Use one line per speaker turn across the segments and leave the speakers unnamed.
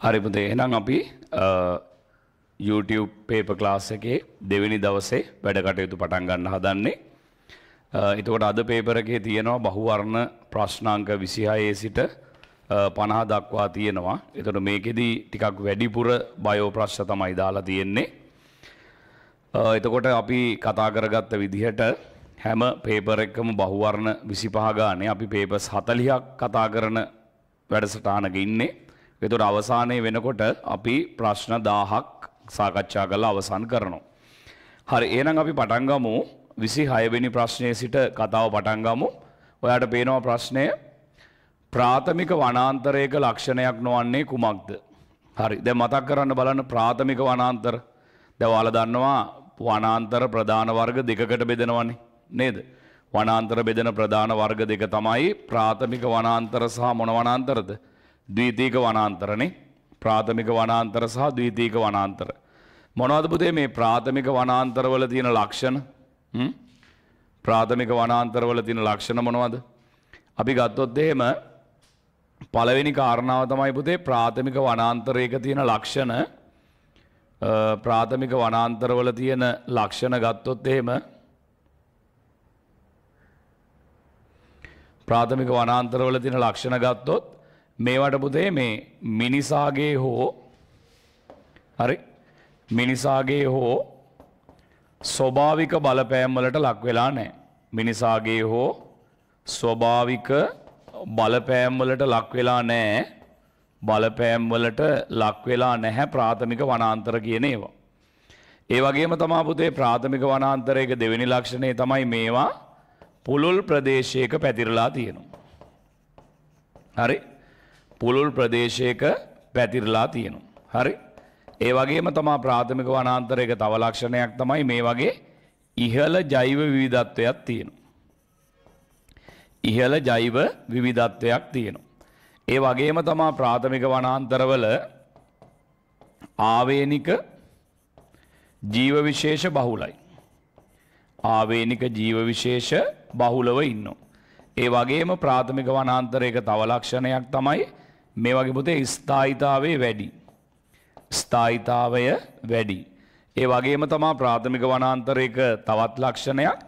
හරි පුතේ එහෙනම් අපි අ, YouTube පේපර් ක්ලාස් එකේ දෙවෙනි දවසේ වැඩ කටයුතු පටන් ගන්න හදන්නේ. අ, එතකොට අද පේපර් එකේ තියෙනවා බහුවර්ණ ප්‍රශ්නාංක 26 සිට අ, 50 දක්වා තියෙනවා. එතකොට මේකෙදි ටිකක් වැඩිපුර බයෝ ප්‍රශ්න තමයි දාලා තියෙන්නේ. අ, එතකොට අපි කතා කරගත්ත විදිහට හැම පේපර් එකකම බහුවර්ණ 25 ගානේ අපි පේපර්ස් 40ක් කතා කරන වැඩසටහනක ඉන්නේ. එතකොට අවසානයේ වෙනකොට අපි ප්‍රශ්න 1000ක් සාකච්ඡා කරලා අවසන් කරනවා. හරි එහෙනම් අපි පටන් ගමු 26 වෙනි ප්‍රශ්නයේ සිට කතාව පටන් ගමු. ඔයාට පේනවා ප්‍රශ්නය ප්‍රාථමික වනාන්තරයක ලක්ෂණයක් නොවන්නේ කුමක්ද? හරි. දැන් මතක් කරන්න බලන්න ප්‍රාථමික වනාන්තර. දැන් ඔයාලා දන්නවා වනාන්තර ප්‍රධාන වර්ග දෙකකට බෙදෙනවනේ. නේද? වනාන්තර බෙදෙන ප්‍රධාන වර්ග දෙක තමයි ප්‍රාථමික වනාන්තර සහ මොන වනාන්තරද? ද්විතීක වනාන්තරනේ. ප්‍රාථමික වනාන්තර සහ ද්විතීක වනාන්තර. මොනවද පුතේ මේ ප්‍රාථමික වනාන්තරවල තියෙන ලක්ෂණ? හ්ම්? ප්‍රාථමික වනාන්තරවල තියෙන ලක්ෂණ මොනවද? අපි ගත්තොත් එහෙම පළවෙනි කාරණාව තමයි පුතේ ප්‍රාථමික වනාන්තරයක තියෙන ලක්ෂණ අ, ප්‍රාථමික වනාන්තරවල තියෙන ලක්ෂණ ගත්තොත් එහෙම ප්‍රාථමික වනාන්තරවල තියෙන ලක්ෂණ ගත්තොත් මේවට පුතේ මේ මිනිසාගේ හෝ හරි මිනිසාගේ හෝ ස්වභාවික බලපෑම් වලට ලක් වෙලා නැහැ. මිනිසාගේ හෝ ස්වභාවික බලපෑම් වලට ලක් වෙලා නැහැ. බලපෑම් වලට ලක් වෙලා නැහැ ප්‍රාථමික වනාන්තර කියන ඒවා. ඒ වගේම තමා පුතේ ප්‍රාථමික වනාන්තරයක දෙවෙනි ලක්ෂණය තමයි මේවා පුළුල් ප්‍රදේශයක පැතිරලා තියෙනවා. හරි පුළුල් ප්‍රදේශයක පැතිරලා තියෙනවා. හරි ඒ වගේම තමා ප්‍රාථමික වනාන්තරයක තව ලක්ෂණයක් තමයි මේ වගේ ඉහළ ජෛව විවිධත්වයක් තියෙනවා. ඉහළ ජෛව විවිධත්වයක් තියෙනවා. ඒ වගේම තමා ප්‍රාථමික වනාන්තරවල ආවේනික ජීව විශේෂ බහුලයි. ආවේනික ජීව විශේෂ බහුලව ඉන්නවා. ඒ වගේම ප්‍රාථමික වනාන්තරයක තව ලක්ෂණයක් තමයි මේ වගේ පුතේ ස්ථායිතාවයේ වැඩි. ස්ථායිතාවය වැඩි. ඒ වගේම තමා ප්‍රාථමික වනාන්තරයක තවත් ලක්ෂණයක්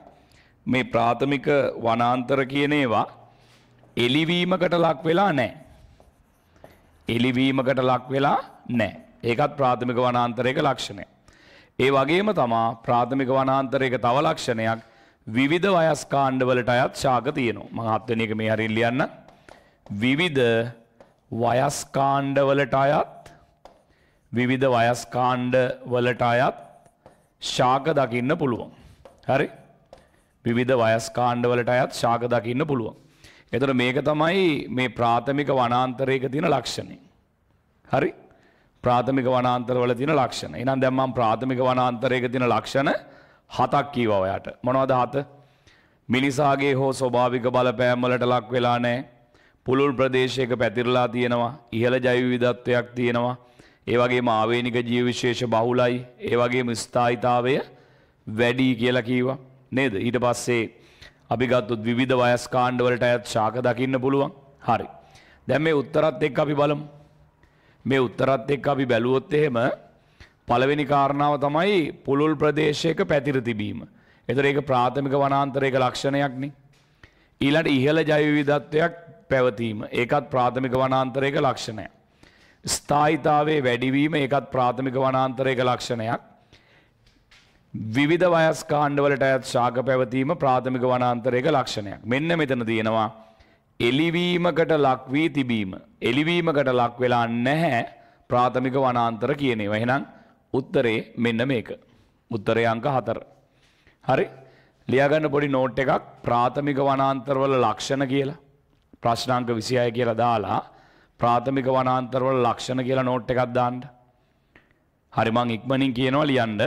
මේ ප්‍රාථමික වනාන්තර කියන ඒවා එලිවීමකට ලක් වෙලා නැහැ. එලිවීමකට ලක් වෙලා නැහැ. ඒකත් ප්‍රාථමික වනාන්තරයක ලක්ෂණය. ඒ වගේම තමා ප්‍රාථමික වනාන්තරයක තව ලක්ෂණයක් විවිධ වයස් කාණ්ඩවලට අයත් ශාක තියෙනවා. මම හත්වෙනි එක මේ හරියට ලියන්න. විවිධ වයස් කාණ්ඩවලට අයත් විවිධ වයස් කාණ්ඩවලට අයත් ශාක දකින්න පුළුවන්. හරි? විවිධ වයස් කාණ්ඩවලට අයත් ශාක දකින්න පුළුවන්. එතකොට මේක තමයි මේ ප්‍රාථමික වනාන්තරයක තියෙන ලක්ෂණය. හරි? ප්‍රාථමික වනාන්තරවල තියෙන ලක්ෂණ. එහෙනම් දැන් මම ප්‍රාථමික වනාන්තරයක තියෙන ලක්ෂණ හතක් කීවා ඔයාට. මොනවද හත? මිනිසාගේ හෝ ස්වභාවික බලපෑම් වලට ලක් වෙලා නැහැ. පුළුල් ප්‍රදේශයක පැතිරලා තියෙනවා. ඉහළ ජෛව විවිධත්වයක් තියෙනවා. ඒ වගේම ආවේනික ජීව විශේෂ බහුලයි. ඒ වගේම ස්ථායිතාවය වැඩි කියලා කීවා. නේද? ඊට පස්සේ අපි ගත්තොත් විවිධ වයස් කාණ්ඩවලට අයත් ශාක දකින්න පුළුවන්. හරි. දැන් මේ උත්තරත් එක්ක අපි බලමු. මේ උත්තරත් එක්ක අපි බැලුවොත් එහෙම පළවෙනි කාරණාව තමයි පුළුල් ප්‍රදේශයක පැතිර තිබීම. එතකොට ඒක ප්‍රාථමික වනාන්තරයක ලක්ෂණයක් නේ. ඊළඟට ඉහළ ජෛව විවිධත්වයක් පැවතීම. ඒකත් ප්‍රාථමික වනාන්තරයක ලක්ෂණයක්. ස්ථායිතාවයේ වැඩිවීම ඒකත් ප්‍රාථමික වනාන්තරයක ලක්ෂණයක්. විවිධ වයස් කාණ්ඩවලට අයත් ශාක පැවතීම ප්‍රාථමික වනාන්තරයක ලක්ෂණයක්. මෙන්න මෙතන තියෙනවා එලිවීමකට ලක් වී තිබීම. එලිවීමකට ලක් වෙලා නැහැ ප්‍රාථමික වනාන්තර කියන ඒවා. එහෙනම් උත්තරේ මෙන්න මේක. උත්තරේ අංක 4. හරි? ලියාගන්න පොඩි නෝට් එකක් ප්‍රාථමික වනාන්තරවල ලක්ෂණ කියලා. ප්‍රශ්නාංක 26 කියලා දාලා ප්‍රාථමික වනාන්තරවල ලක්ෂණ කියලා නෝට් එකක් දාන්න. හරි මං ඉක්මනින් කියනවා ලියන්න.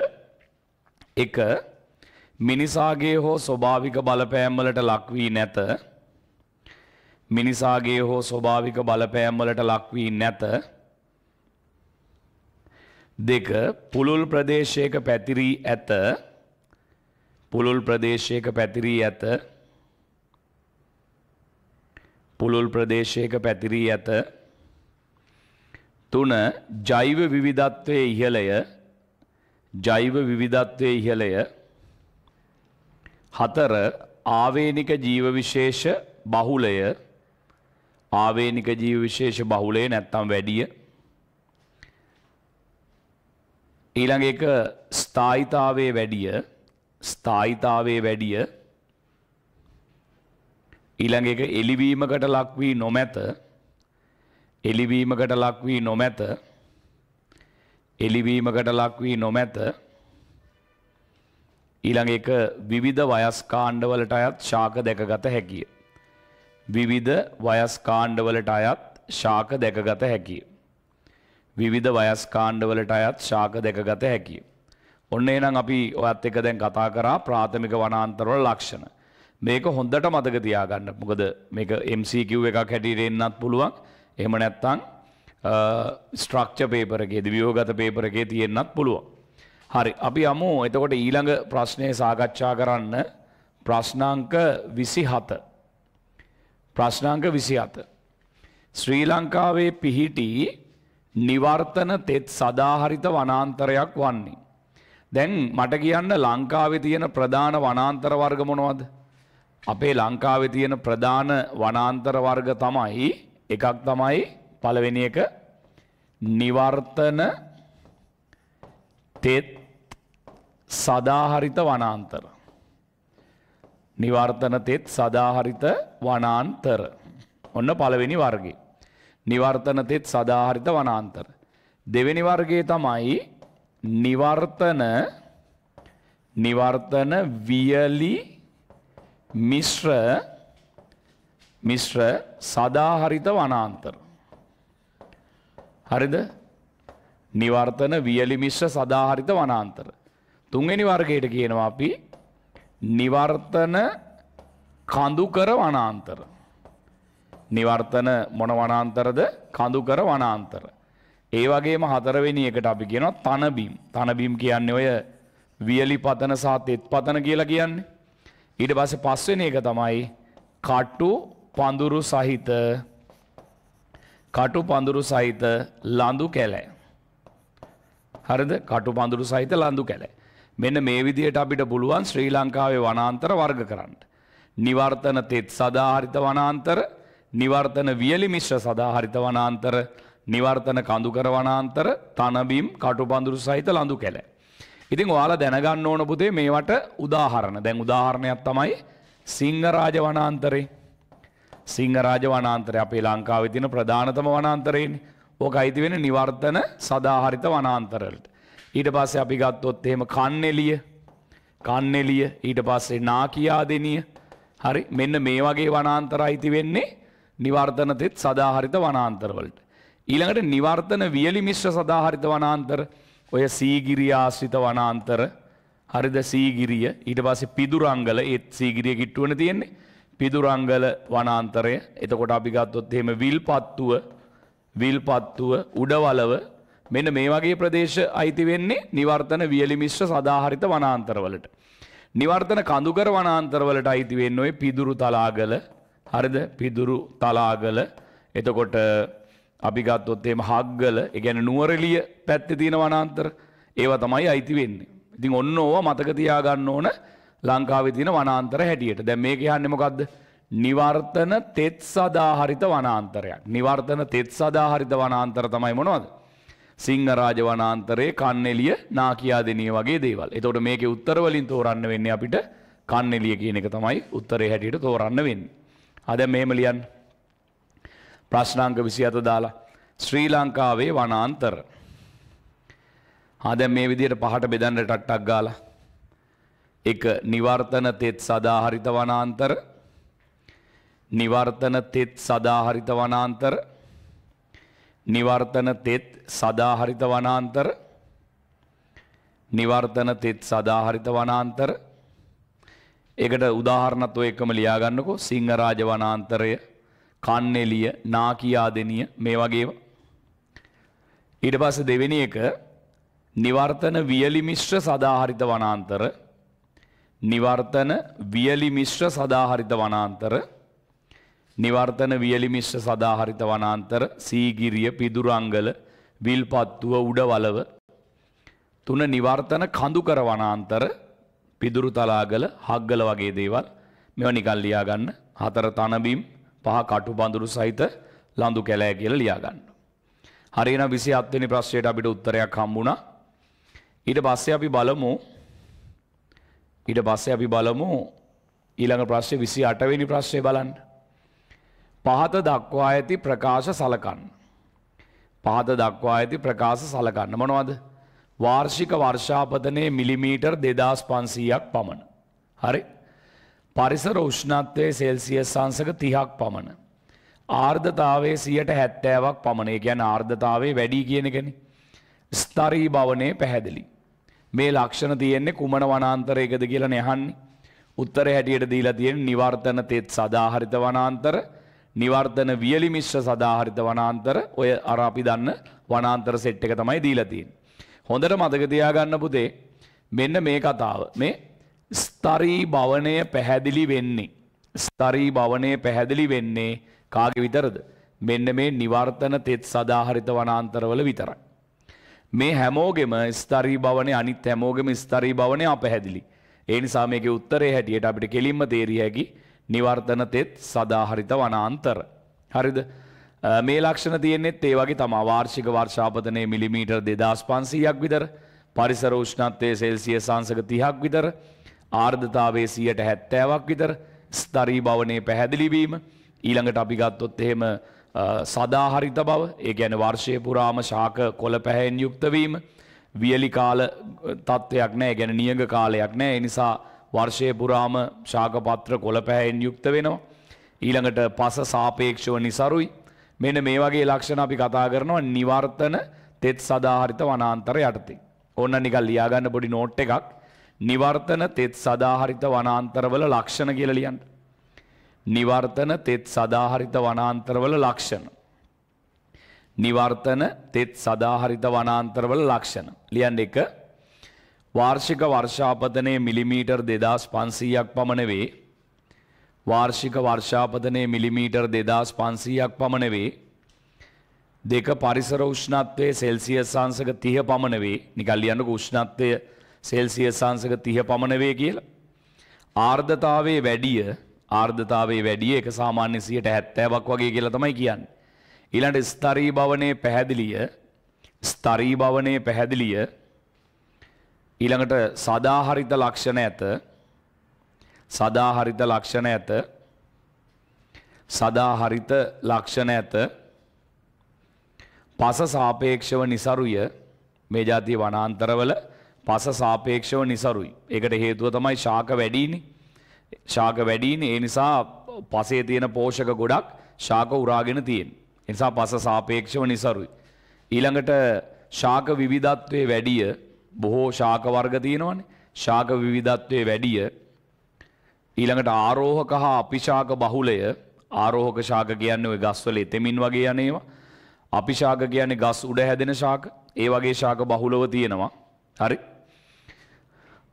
එක මිනිසාගේ හෝ ස්වභාවික බලපෑම් වලට ලක් වී නැත. මිනිසාගේ හෝ ස්වභාවික බලපෑම් වලට ලක් වී නැත. දෙක පුළුල් ප්‍රදේශයක පැතිරී ඇත. පුළුල් ප්‍රදේශයක පැතිරී ඇත. පුළුල් ප්‍රදේශයක පැතිරී ඇත. තුන ජෛව විවිධත්වය ඉහළය. ජෛව විවිධත්වය ඉහළය. හතර ආවේනික ජීව විශේෂ බහුලය. ආවේනික ජීව විශේෂ බහුලය නැත්තම් වැඩිය. ඊළඟ එක ස්ථායිතාවේ වැඩිය. ස්ථායිතාවේ වැඩිය. ඊළඟ එක එලිවීමකට ලක් වී නොමැත. එලිවීමකට ලක් වී නොමැත. එලිවීමකට ලක් වී නොමැත. ඊළඟ එක විවිධ වයස් කාණ්ඩවලට අයත් ශාක දැකගත හැකිය. විවිධ වයස් කාණ්ඩවලට අයත් ශාක දැකගත හැකිය. විවිධ වයස් කාණ්ඩවලට අයත් ශාක දැකගත හැකිය. ඔන්න එහෙනම් අපි ඔයත් එක දැන් කතා කරා ප්‍රාථමික වනාන්තරවල ලක්ෂණ. මේක හොඳට මතක තියාගන්න මොකද මේක MCQ එකක් හැටියට එන්නත් පුළුවන් එහෙම නැත්නම් ස්ට්‍රක්චර් පේපර් එකේදී ව්‍යුහගත පේපර් එකේ තියෙන්නත් පුළුවන්. හරි අපි යමු එතකොට ඊළඟ ප්‍රශ්නය සාකච්ඡා කරන්න ප්‍රශ්නාංක 27. ප්‍රශ්නාංක 27. ශ්‍රී ලංකාවේ පිහිටි නිවර්තන තෙත් සදාහරිත වනාන්තරයක් වන්නේ. දැන් මට කියන්න ලංකාවේ තියෙන ප්‍රධාන වනාන්තර වර්ග මොනවද? අපේ ලංකාවේ තියෙන ප්‍රධාන වනාන්තර වර්ග තමයි එකක් තමයි පළවෙනි එක නිවර්තන තෙත් සදාහරිත වනාන්තර. නිවර්තන තෙත් සදාහරිත වනාන්තර. ඔන්න පළවෙනි වර්ගේ. නිවර්තන තෙත් සදාහරිත වනාන්තර. දෙවෙනි වර්ගේ තමයි නිවර්තන නිවර්තන වියලි මිශ්‍ර මිශ්‍ර සදාහරිත වනාන්තර. හරිද නිවර්තන වියලි මිශ්‍ර සදාහරිත වනාන්තර. තුන්වෙනි වර්ගයට කියනවා අපි නිවර්තන කඳුකර වනාන්තර. නිවර්තන මොන වනාන්තරද කඳුකර වනාන්තර. ඒ වගේම හතරවෙනි එකට අපි කියනවා තනබිම් තනබිම් කියන්නේ ඔය වියලි පතන සහ තෙත් පතන කියලා කියන්නේ. ඊට පස්සේ පස්වෙනි එක තමයි කටු පඳුරු සහිත කටු පඳුරු සහිත ලඳු කැලෑ. හරිද කටු පඳුරු සහිත ලඳු කැලෑ. මෙන්න මේ විදිහට අපිට පුළුවන් ශ්‍රී ලංකාවේ වනාන්තර වර්ග කරන්න. නිවර්තන තෙත් සදාහරිත වනාන්තර නිවර්තන වියලි මිශ්‍ර සදාහරිත වනාන්තර නිවර්තන කඳුකර වනාන්තර තනබිම් කටු පඳුරු සහිත ලඳු කැලෑ. ඉතින් ඔයාලා දැනගන්න ඕන පුතේ මේවට උදාහරණ. දැන් උදාහරණයක් තමයි සිංහරාජ වනාන්තරේ. සිංහරාජ වනාන්තරය අපේ ලංකාවේ තියෙන ප්‍රධානතම වනාන්තරයනේ. ඕක අයිති වෙන නිවර්තන සදාහරිත වනාන්තරවලට. ඊට පස්සේ අපි ගත්තොත් එහෙම කන්නෙලිය, කන්නෙලිය, ඊට පස්සේ නාකියාදෙනිය. හරි මෙන්න මේ වගේ වනාන්තර අයිති වෙන්නේ නිවර්තන තෙත් සදාහරිත වනාන්තරවලට. ඊළඟට නිවර්තන වියලි මිශ්‍ර සදාහරිත වනාන්තර ඔය සීගිරිය ආශ්‍රිත වනාන්තර හරිද සීගිරිය? ඊට පස්සේ පිදුරංගල ඒත් සීගිරිය කිට්ටුවන තියෙන්නේ. පිදුරංගල වනාන්තරය එතකොට අපි ගත්තොත් එහෙම විල්පත්තුව විල්පත්තුව උඩවලව මෙන්න මේ වගේ ප්‍රදේශ අයිති වෙන්නේ නිවර්තන වියලි මිශ්‍ර සදාහරිත වනාන්තරවලට. නිවර්තන කඳුකර වනාන්තරවලට අයිති වෙන්නේ ඔය පිදුරු තලාගල. හරිද? පිදුරු තලාගල. එතකොට අපි ගත්තොත් එහෙම හග්ගල ඒ කියන්නේ නුවරඑළිය පැත්තේ තියෙන වනාන්තර ඒවා තමයි අයිති වෙන්නේ. ඉතින් ඔන්න ඕවා මතක තියාගන්න ඕන ලංකාවේ තියෙන වනාන්තර හැටියට. දැන් මේක යන්නේ මොකද්ද? නිවර්තන තෙත් සදාහරිත වනාන්තරයක්. නිවර්තන තෙත් සදාහරිත වනාන්තර තමයි මොනවද? සිංහරාජ වනාන්තරයේ කන්නෙලිය නාකියාදෙනිය වගේ දේවල්. එතකොට මේකේ උත්තර වලින් තෝරන්න වෙන්නේ අපිට කන්නෙලිය කියන එක තමයි උත්තරේ හැටියට තෝරන්න වෙන්නේ. ආ දැන් මෙහෙම ලියන්න. ප්‍රශ්නාංක 27 දාලා ශ්‍රී ලංකාවේ වනාන්තර. ආ දැන් මේ විදිහට පහට බෙදන්න ටට්ටක් ගාලා. එක නිවර්තන තෙත් සදාහරිත වනාන්තර. නිවර්තන තෙත් සදාහරිත වනාන්තර. නිවර්තන තෙත් සදාහරිත වනාන්තර. නිවර්තන තෙත් සදාහරිත වනාන්තර. ඒකට උදාහරණත් ඔය එකම ලියාගන්නකෝ. සිංහරාජ වනාන්තරය. කන්නෙලිය නාකියාදෙනිය මේ වගේ ඊට පස්සේ දෙවෙනි එක නිවර්තන වියලි මිශ්‍ර සදාහරිත වනාන්තර නිවර්තන වියලි මිශ්‍ර සදාහරිත වනාන්තර නිවර්තන වියලි මිශ්‍ර සදාහරිත වනාන්තර සීගිරිය පිදුරංගල විල්පත්තුව උඩ වලව තුන නිවර්තන කඳුකර වනාන්තර පිදුරු තලාගල හග්ගල වගේ දේවල්. මෙව නිකල් ලියාගන්න. හතර තනබිම් පහ කටු බඳුරු සහිත ලඳු කැලෑ කියල ලියාගන්න. හරින විසි අත්වනි ප්‍රශ්යට අපිට උත්තරයක් හම්බුණා ඊට පස්සේ අපි බලමු ඊට පස්සේ අපි බලමු ඊළඟ ප්‍රශ්ය විසි අටවෙනි ප්‍රශ්නය බලන්න. පහත දක්වා ඇති ප්‍රකාශ සලකන්න. පහත දක්වා ඇති ප්‍රකාශ සලකන්න මොනවද. වාර්ෂික වර්ෂාපතනය මිලිමීටර් දෙදස් පන්සීයක් පමණ. හරි පරිසර උෂ්ණත්වය සෙල්සිය සංසක තිහක් පමණ. ආර්ධතාවේ සියට හැත්තෑවක් පමණේ ගැන ආර්ධතාවේ වැඩි කියනගෙන. ස්තරී භවනය පැහැදිලි. මේ ලක්ෂණ තියෙන්නේ කුමන වනාන්තරයකද කියලා නැහන්නේ. උත්තර හැටියට දීලා තියෙන නිවර්තන තෙත් සදාහරිත වනාන්තර නිවර්තන වියලි මිශ්‍ර සදාහරිත වනාන්තර ඔය අර අපි දන්න වනාන්තර සෙට් එක තමයි දීලා තියෙන්නේ. හොඳට මතක තියාගන්න පුතේ මෙන්න මේ කතාව. මේ ස්තරී භවනය පැහැදිලි වෙන්නේ. ස්තරී භවනය පැහැදිලි වෙන්නේ කාගේ විතරද? මෙන්න මේ නිවර්තන තෙත් සදාහරිත වනාන්තරවල විතරයි. මේ හැමෝගෙම ස්තරී භවනය අනිත් හැමෝගෙම ස්තරී භවනය අපැහැදිලි. ඒ නිසා මේකේ උත්තරේ හැටියට අපිට කෙලින්ම තේරිය හැකි නිවර්තන තෙත් සදාහරිත වනාන්තර. හරිද? මේ ලක්ෂණ තියෙන්නේත් ඒ වගේ තමා වාර්ෂික වර්ෂාපතනයේ මිලිමීටර් 2500ක් විතර, පරිසර උෂ්ණත්වයේ සෙල්සියස් අංශක 30ක් විතර, ආර්ද්‍රතාවයේ 70ක් විතර, ස්තරී භවනයේ පැහැදිලි වීම ඊළඟට අපි ගත්තොත් එහෙම සදාහරිත බව, ඒ කියන්නේ වර්ෂය පුරාම ශාක කොළ පැහැයෙන් යුක්ත වීම, වියලි කාල තත්ත්වයක් නැහැ, ගැන නියඟ කාලයක් නැහැ. ඒ නිසා වර්ෂය පුරාම ශාක පත්‍ර කොළ පැහැයෙන් යුක්ත වෙනවා. ඊළඟට පස සාපේක්ෂව નિසරුයි. මෙන්න මේ වගේ ලක්ෂණ අපි කතා කරනවා නිවර්තන තෙත් සදාහරිත වනාන්තර යටතේ. ඕන්න නිකන් ලියාගන්න පොඩි නෝට් එකක්. නිවර්තන තෙත් සදාහරිත වනාන්තරවල ලක්ෂණ කියලා ලියන්න. නිවර්තන තෙත් සදාහරිත වනාන්තරවල ලක්ෂණ. නිවර්තන තෙත් සදාහරිත වනාන්තරවල ලක්ෂණ. ලියන්න එක වාර්ෂික වර්ෂාපතනය මිලිමීටර් දෙදස් පන්සීයක් පමණ වේ. වාර්ෂික වර්ෂාපතනය මිලිමීටර් දෙදස් පන්සීයක් පමණ වේ. දෙක පරිසර උෂ්ණත්වය සෙල්සිය සංසක තිය පමණ වේ නිකල්ලියන්නක උෂ්ණත්වය සෙල්සිය සංසක තිය පමණ වේ කියලා. ආර්ධතාවේ වැඩිය ආර්ධතාවේ වැඩිය එක සාමාන්‍ය සියට හැත්තෑවක් වගේ කියලා තමයි කියන්න. ඊළඟ ස්තරී භවනයේ පැහැදිලිය ස්තරී භවනයේ පැහැදිලිය ඊළඟට සදාහරිත ලක්ෂණ ඇත සදාහරිත ලක්ෂණ ඇත සදාහරිත ලක්ෂණ ඇත පස සාපේක්ෂව નિසරුය මේ જાතිය වනාන්තරවල පස සාපේක්ෂව નિසරුයි. ඒකට හේතුව තමයි ශාක වැඩිනේ. ශාක වැඩිනේ ඒ නිසා පසේ තියෙන පෝෂක ගොඩක් ශාක උරාගෙන තියෙන. ඒ නිසා පස සාපේක්ෂව નિසරුයි. ඊළඟට ශාක විවිධත්වයේ වැඩිය බොහෝ ශාක වර්ග තියෙනවනේ. ශාක විවිධත්වයේ වැඩිය ඊළඟට ආරෝහක හා අපිශාක බහුලය ආරෝහක ශාක කියන්නේ ඔය ගස්වල එතෙමින් වගේ යන්නේවා. අපිශාක කියන්නේ ගස් උඩ හැදෙන ශාක. ඒ වගේ ශාක බහුලව තියෙනවා. හරි.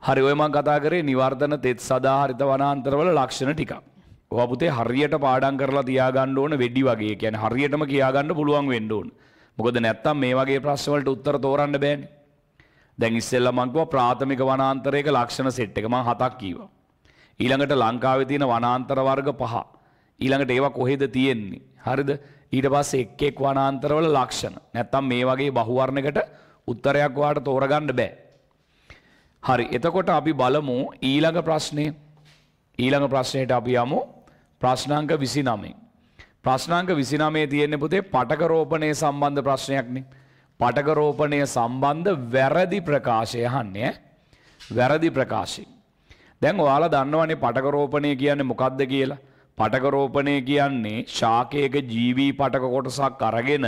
හරි ඔය මං කතා කරේ නිවර්ධන තෙත් සදාහරිත වනාන්තරවල ලක්ෂණ ටිකක්. ඔය පුතේ හරියට පාඩම් කරලා තියාගන්න ඕන වෙඩි වගේ. කියන්නේ හරියටම කියාගන්න පුළුවන් වෙන්න ඕන. මොකද නැත්තම් මේ වගේ ප්‍රශ්න වලට උත්තර තෝරන්න බෑනේ. දැන් ඉස්සෙල්ලා මං කිව්වා ප්‍රාථමික වනාන්තරයක ලක්ෂණ සෙට් එක මං හතක් කිව්වා. ඊළඟට ලංකාවේ තියෙන වනාන්තර වර්ග පහ. ඊළඟට ඒවා කොහෙද තියෙන්නේ? හරිද? ඊට පස්සේ එක් එක් වනාන්තරවල ලක්ෂණ. නැත්තම් මේ වගේ බහුවර්ණයකට උත්තරයක් වාට තෝරගන්න බෑ. හරි. එතකොට අපි බලමු ඊළඟ ප්‍රශ්නේ. ඊළඟ ප්‍රශ්නයට අපි යමු ප්‍රශ්නාංක 29. ප්‍රශ්නාංක 29 තියෙන්නේ පුතේ පටක රෝපණය සම්බන්ධ ප්‍රශ්නයක්නේ. පටක රෝපණය සම්බන්ධ වැරදි ප්‍රකාශය අහන්නේ වැරදි ප්‍රකාශය. දැන් ඔයාලා දන්නවනේ පටක රෝපණය කියන්නේ මොකක්ද කියලා. පටක රෝපණය කියන්නේ ශාකයක ජීවී පටක කොටසක් අරගෙන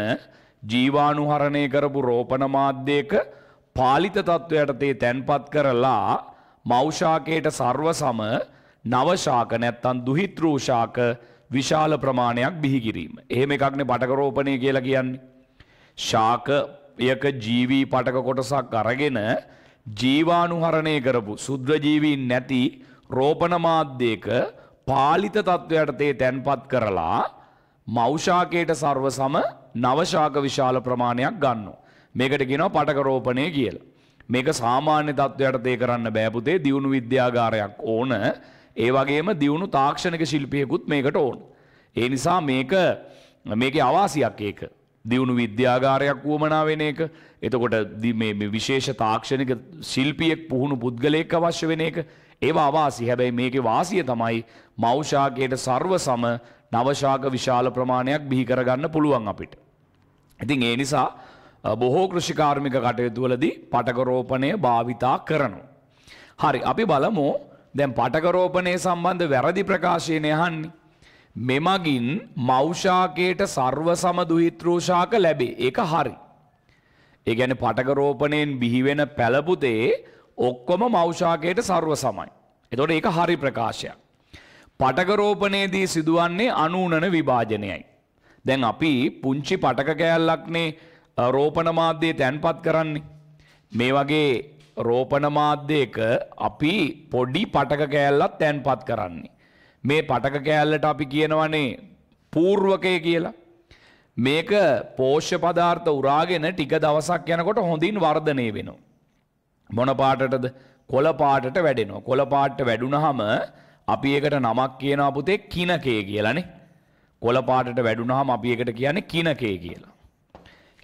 ජීවාණුහරණය කරපු රෝපණ මාධ්‍යයක පාලිත තත්ත්වයටතේ තැන්පත් කරලා මෞෂාකයට සර්ව සම නවශාක නැත්තන් දුහිත්‍රූෂාක විශාල ප්‍රමාණයක් බිහිකිරීම. එහෙම එකක්නේ පටකරෝපණය කියලා කියන්නේ. ශාකයක ජීවී පටක කොටසක් අරගෙන ජීවානුහරණය කරපු සුද්‍රජීවීන් නැති රෝපණ මාධ්‍යයක පාලිත තත්ත්වයටතේ තැන්පත් කරලා මෞෂාකයට සර්ව සම නවශාක විශාල ප්‍රමාණයක් ගන්නවා. මේකට කියනවා පටක රෝපණය කියලා. මේක සාමාන්‍ය තත්ත්වයට තේ කරන්න බෑ පුතේ දියුණු විද්‍යාගාරයක් ඕන. ඒ වගේම දියුණු තාක්ෂණික ශිල්පියෙකුත් මේකට ඕන. ඒ නිසා මේක මේකේ අවාසියක් ඒක. දියුණු විද්‍යාගාරයක් වුවමනා වෙන එක. එතකොට දි- මේ මේ විශේෂ තාක්ෂණික ශිල්පියෙක් පුහුණු පුද්ගලයෙක් අවශ්‍ය වෙන එක. ඒවා අවාසි. හැබැයි මේකේ වාසිය තමයි මෞෂාකයට ਸਰව සම නවශාක විශාල ප්‍රමාණයක් බිහි කරගන්න පුළුවන් අපිට. ඉතින් ඒ නිසා අ, බොහෝ කෘෂිකාර්මික කටයුතුවලදී පටකරෝපණය භාවිතා කරනවා. හරි අපි බලමු දැන් පටකරෝපණය සම්බන්ධ වැරදි ප්‍රකාශයෙන් යහන්නේ. මෙමගින් මෞෂාකයට සර්ව සම දුහිතෘෂාක ලැබේ. ඒක හරි. ඒ කියන්නේ පටකරෝපණයෙන් බිහිවෙන පැලපුතේ ඔක්කොම මෞෂාකයට සර්ව සමයි. එතකොට ඒක හරි ප්‍රකාශයක්. පටකරෝපණයේදී සිදුවන්නේ අනූනන විභාජනයයි. දැන් අපි පුංචි පටක කෑල්ලක්නේ රෝපණ මාධ්‍යයේ තැන්පත් කරන්නේ. මේ වගේ රෝපණ මාධ්‍යයක අපි පොඩි පටක කෑල්ලක් තැන්පත් කරන්නේ. මේ පටක කෑල්ලට අපි කියනවනේ පූර්වකය කියලා. මේක පෝෂ්‍ය පදාර්ථ උරාගෙන ටික දවසක් යනකොට හොඳින් වර්ධනය වෙනවා. මොන පාටටද කොළ පාටට වැඩෙනවා. කොළ පාටට වැඩුණහම අපි ඒකට නමක් කියනවා පුතේ කිනකේ කියලානේ. කොළ පාටට වැඩුණහම අපි ඒකට කියන්නේ කිනකේ කියලා.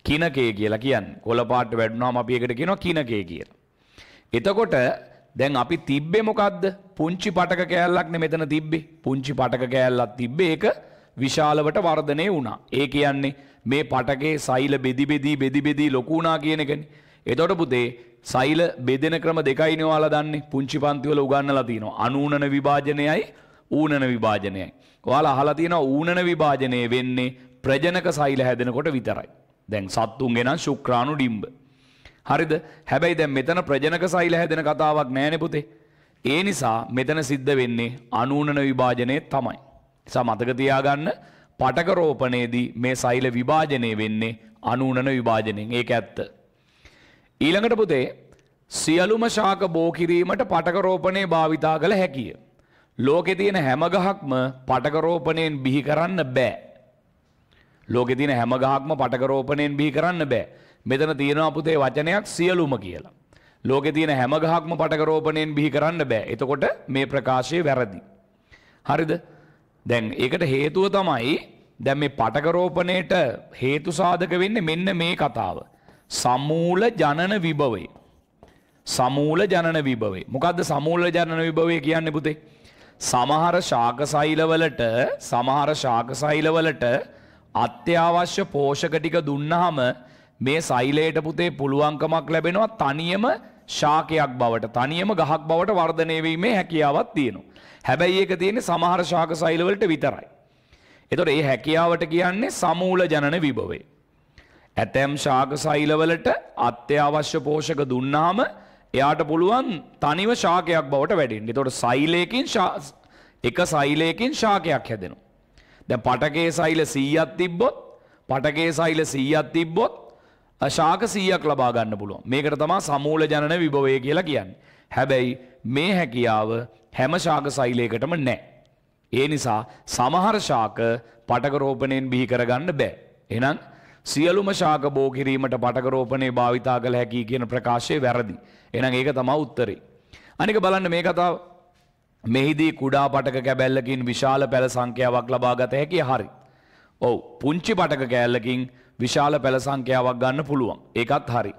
කිනකේ කියලා කියන්නේ. කොළ පාටට වැඩුණාම අපි ඒකට කියනවා කිනකේ කියලා. එතකොට දැන් අපි තිබ්බේ මොකද්ද? පුංචි පටක කෑල්ලක්නේ මෙතන තිබ්බේ. පුංචි පටක කෑල්ලක් තිබ්බේ ඒක විශාලවට වර්ධනය වුණා. ඒ කියන්නේ මේ පටකේ සෛල බෙදි බෙදී බෙදි බෙදී ලොකු වුණා කියන එකනේ. එතකොට පුතේ සෛල බෙදෙන ක්‍රම දෙකයිනේ ඔයාලා දන්නේ. පුංචි පන්ති වල උගන්වලා තියෙනවා. අනූනන විභාජනයයි ඌනන විභාජනයයි. ඔයාලා අහලා තියෙනවා ඌනන විභාජනය වෙන්නේ ප්‍රජනක සෛල හැදෙනකොට විතරයි. දැන් සත්තුන්ගේ නම් ශුක්‍රාණු ඩිම්බ. හරිද? හැබැයි දැන් මෙතන ප්‍රජනක සෛල හැදෙන කතාවක් නෑනේ පුතේ. ඒ නිසා මෙතන සිද්ධ වෙන්නේ අනූනන විභාජනයේ තමයි. නිසා මතක තියාගන්න පටක රෝපණයේදී මේ සෛල විභාජනය වෙන්නේ අනූනන විභාජනයෙන්. ඒක ඇත්ත. ඊළඟට පුතේ සියලුම ශාක බෝ කිරීමට පටක රෝපණය භාවිතා කළ හැකිය. ලෝකේ තියෙන හැම ගහක්ම පටක රෝපණයෙන් බිහි කරන්න බෑ. ලෝකෙ තියෙන හැම ගහක්ම පටක රෝපණයෙන් බිහි කරන්න බෑ. මෙතන තියෙනවා පුතේ වචනයක් සියලුම කියලා. ලෝකෙ තියෙන හැම ගහක්ම පටක රෝපණයෙන් බිහි කරන්න බෑ. එතකොට මේ ප්‍රකාශය වැරදි. හරිද? දැන් ඒකට හේතුව තමයි දැන් මේ පටක රෝපණයට හේතු සාධක වෙන්නේ මෙන්න මේ කතාව. සමූල ජනන විභවය. සමූල ජනන විභවය. මොකද්ද සමූල ජනන විභවය කියන්නේ පුතේ? සමහර ශාක සෛලවලට සමහර ශාක සෛලවලට අත්‍යවශ්‍ය පෝෂක ටික දුන්නාම මේ සෛලයට පුතේ පුළුවන්කමක් ලැබෙනවා තනියම ශාකයක් බවට තනියම ගහක් බවට වර්ධනය වීමේ හැකියාවක් තියෙනවා. හැබැයි ඒක තියෙන්නේ සමහර ශාක සෛලවලට විතරයි. එතකොට මේ හැකියාවට කියන්නේ සමූල ජනන විභවය. ඇතැම් ශාක සෛලවලට අත්‍යවශ්‍ය පෝෂක දුන්නාම එයාට පුළුවන් තනිව ශාකයක් බවට වැඩෙන්න. එතකොට සෛලයකින් ශා- එක සෛලයකින් ශාකයක් හැදෙනවා. දැන් පටකේ සෛල 100ක් තිබ්බොත් පටකේ සෛල 100ක් තිබ්බොත් අ, ශාක 100ක් ලබා ගන්න පුළුවන්. මේකට තමයි සමූල ජනන විභවය කියලා කියන්නේ. හැබැයි මේ හැකියාව හැම ශාක සෛලයකටම නැහැ. ඒ නිසා සමහර ශාක පටක රෝපණයෙන් බිහි කරගන්න බෑ. එහෙනම් සියලුම ශාක බෝ කිරීමට පටක රෝපණේ භාවිතා කළ හැකි කියන ප්‍රකාශය වැරදි. එහෙනම් ඒක තමයි උත්තරේ. අනික බලන්න මේ කතාව මෙහිදී කුඩා පටක කැබැල්ලකින් විශාල පැල සංඛ්‍යාවක් ලබා ගත හැකි හරි. ඔව් පුංචි පටක කෑල්ලකින් විශාල පැල සංඛ්‍යාවක් ගන්න පුළුවන්. ඒකත් හරි.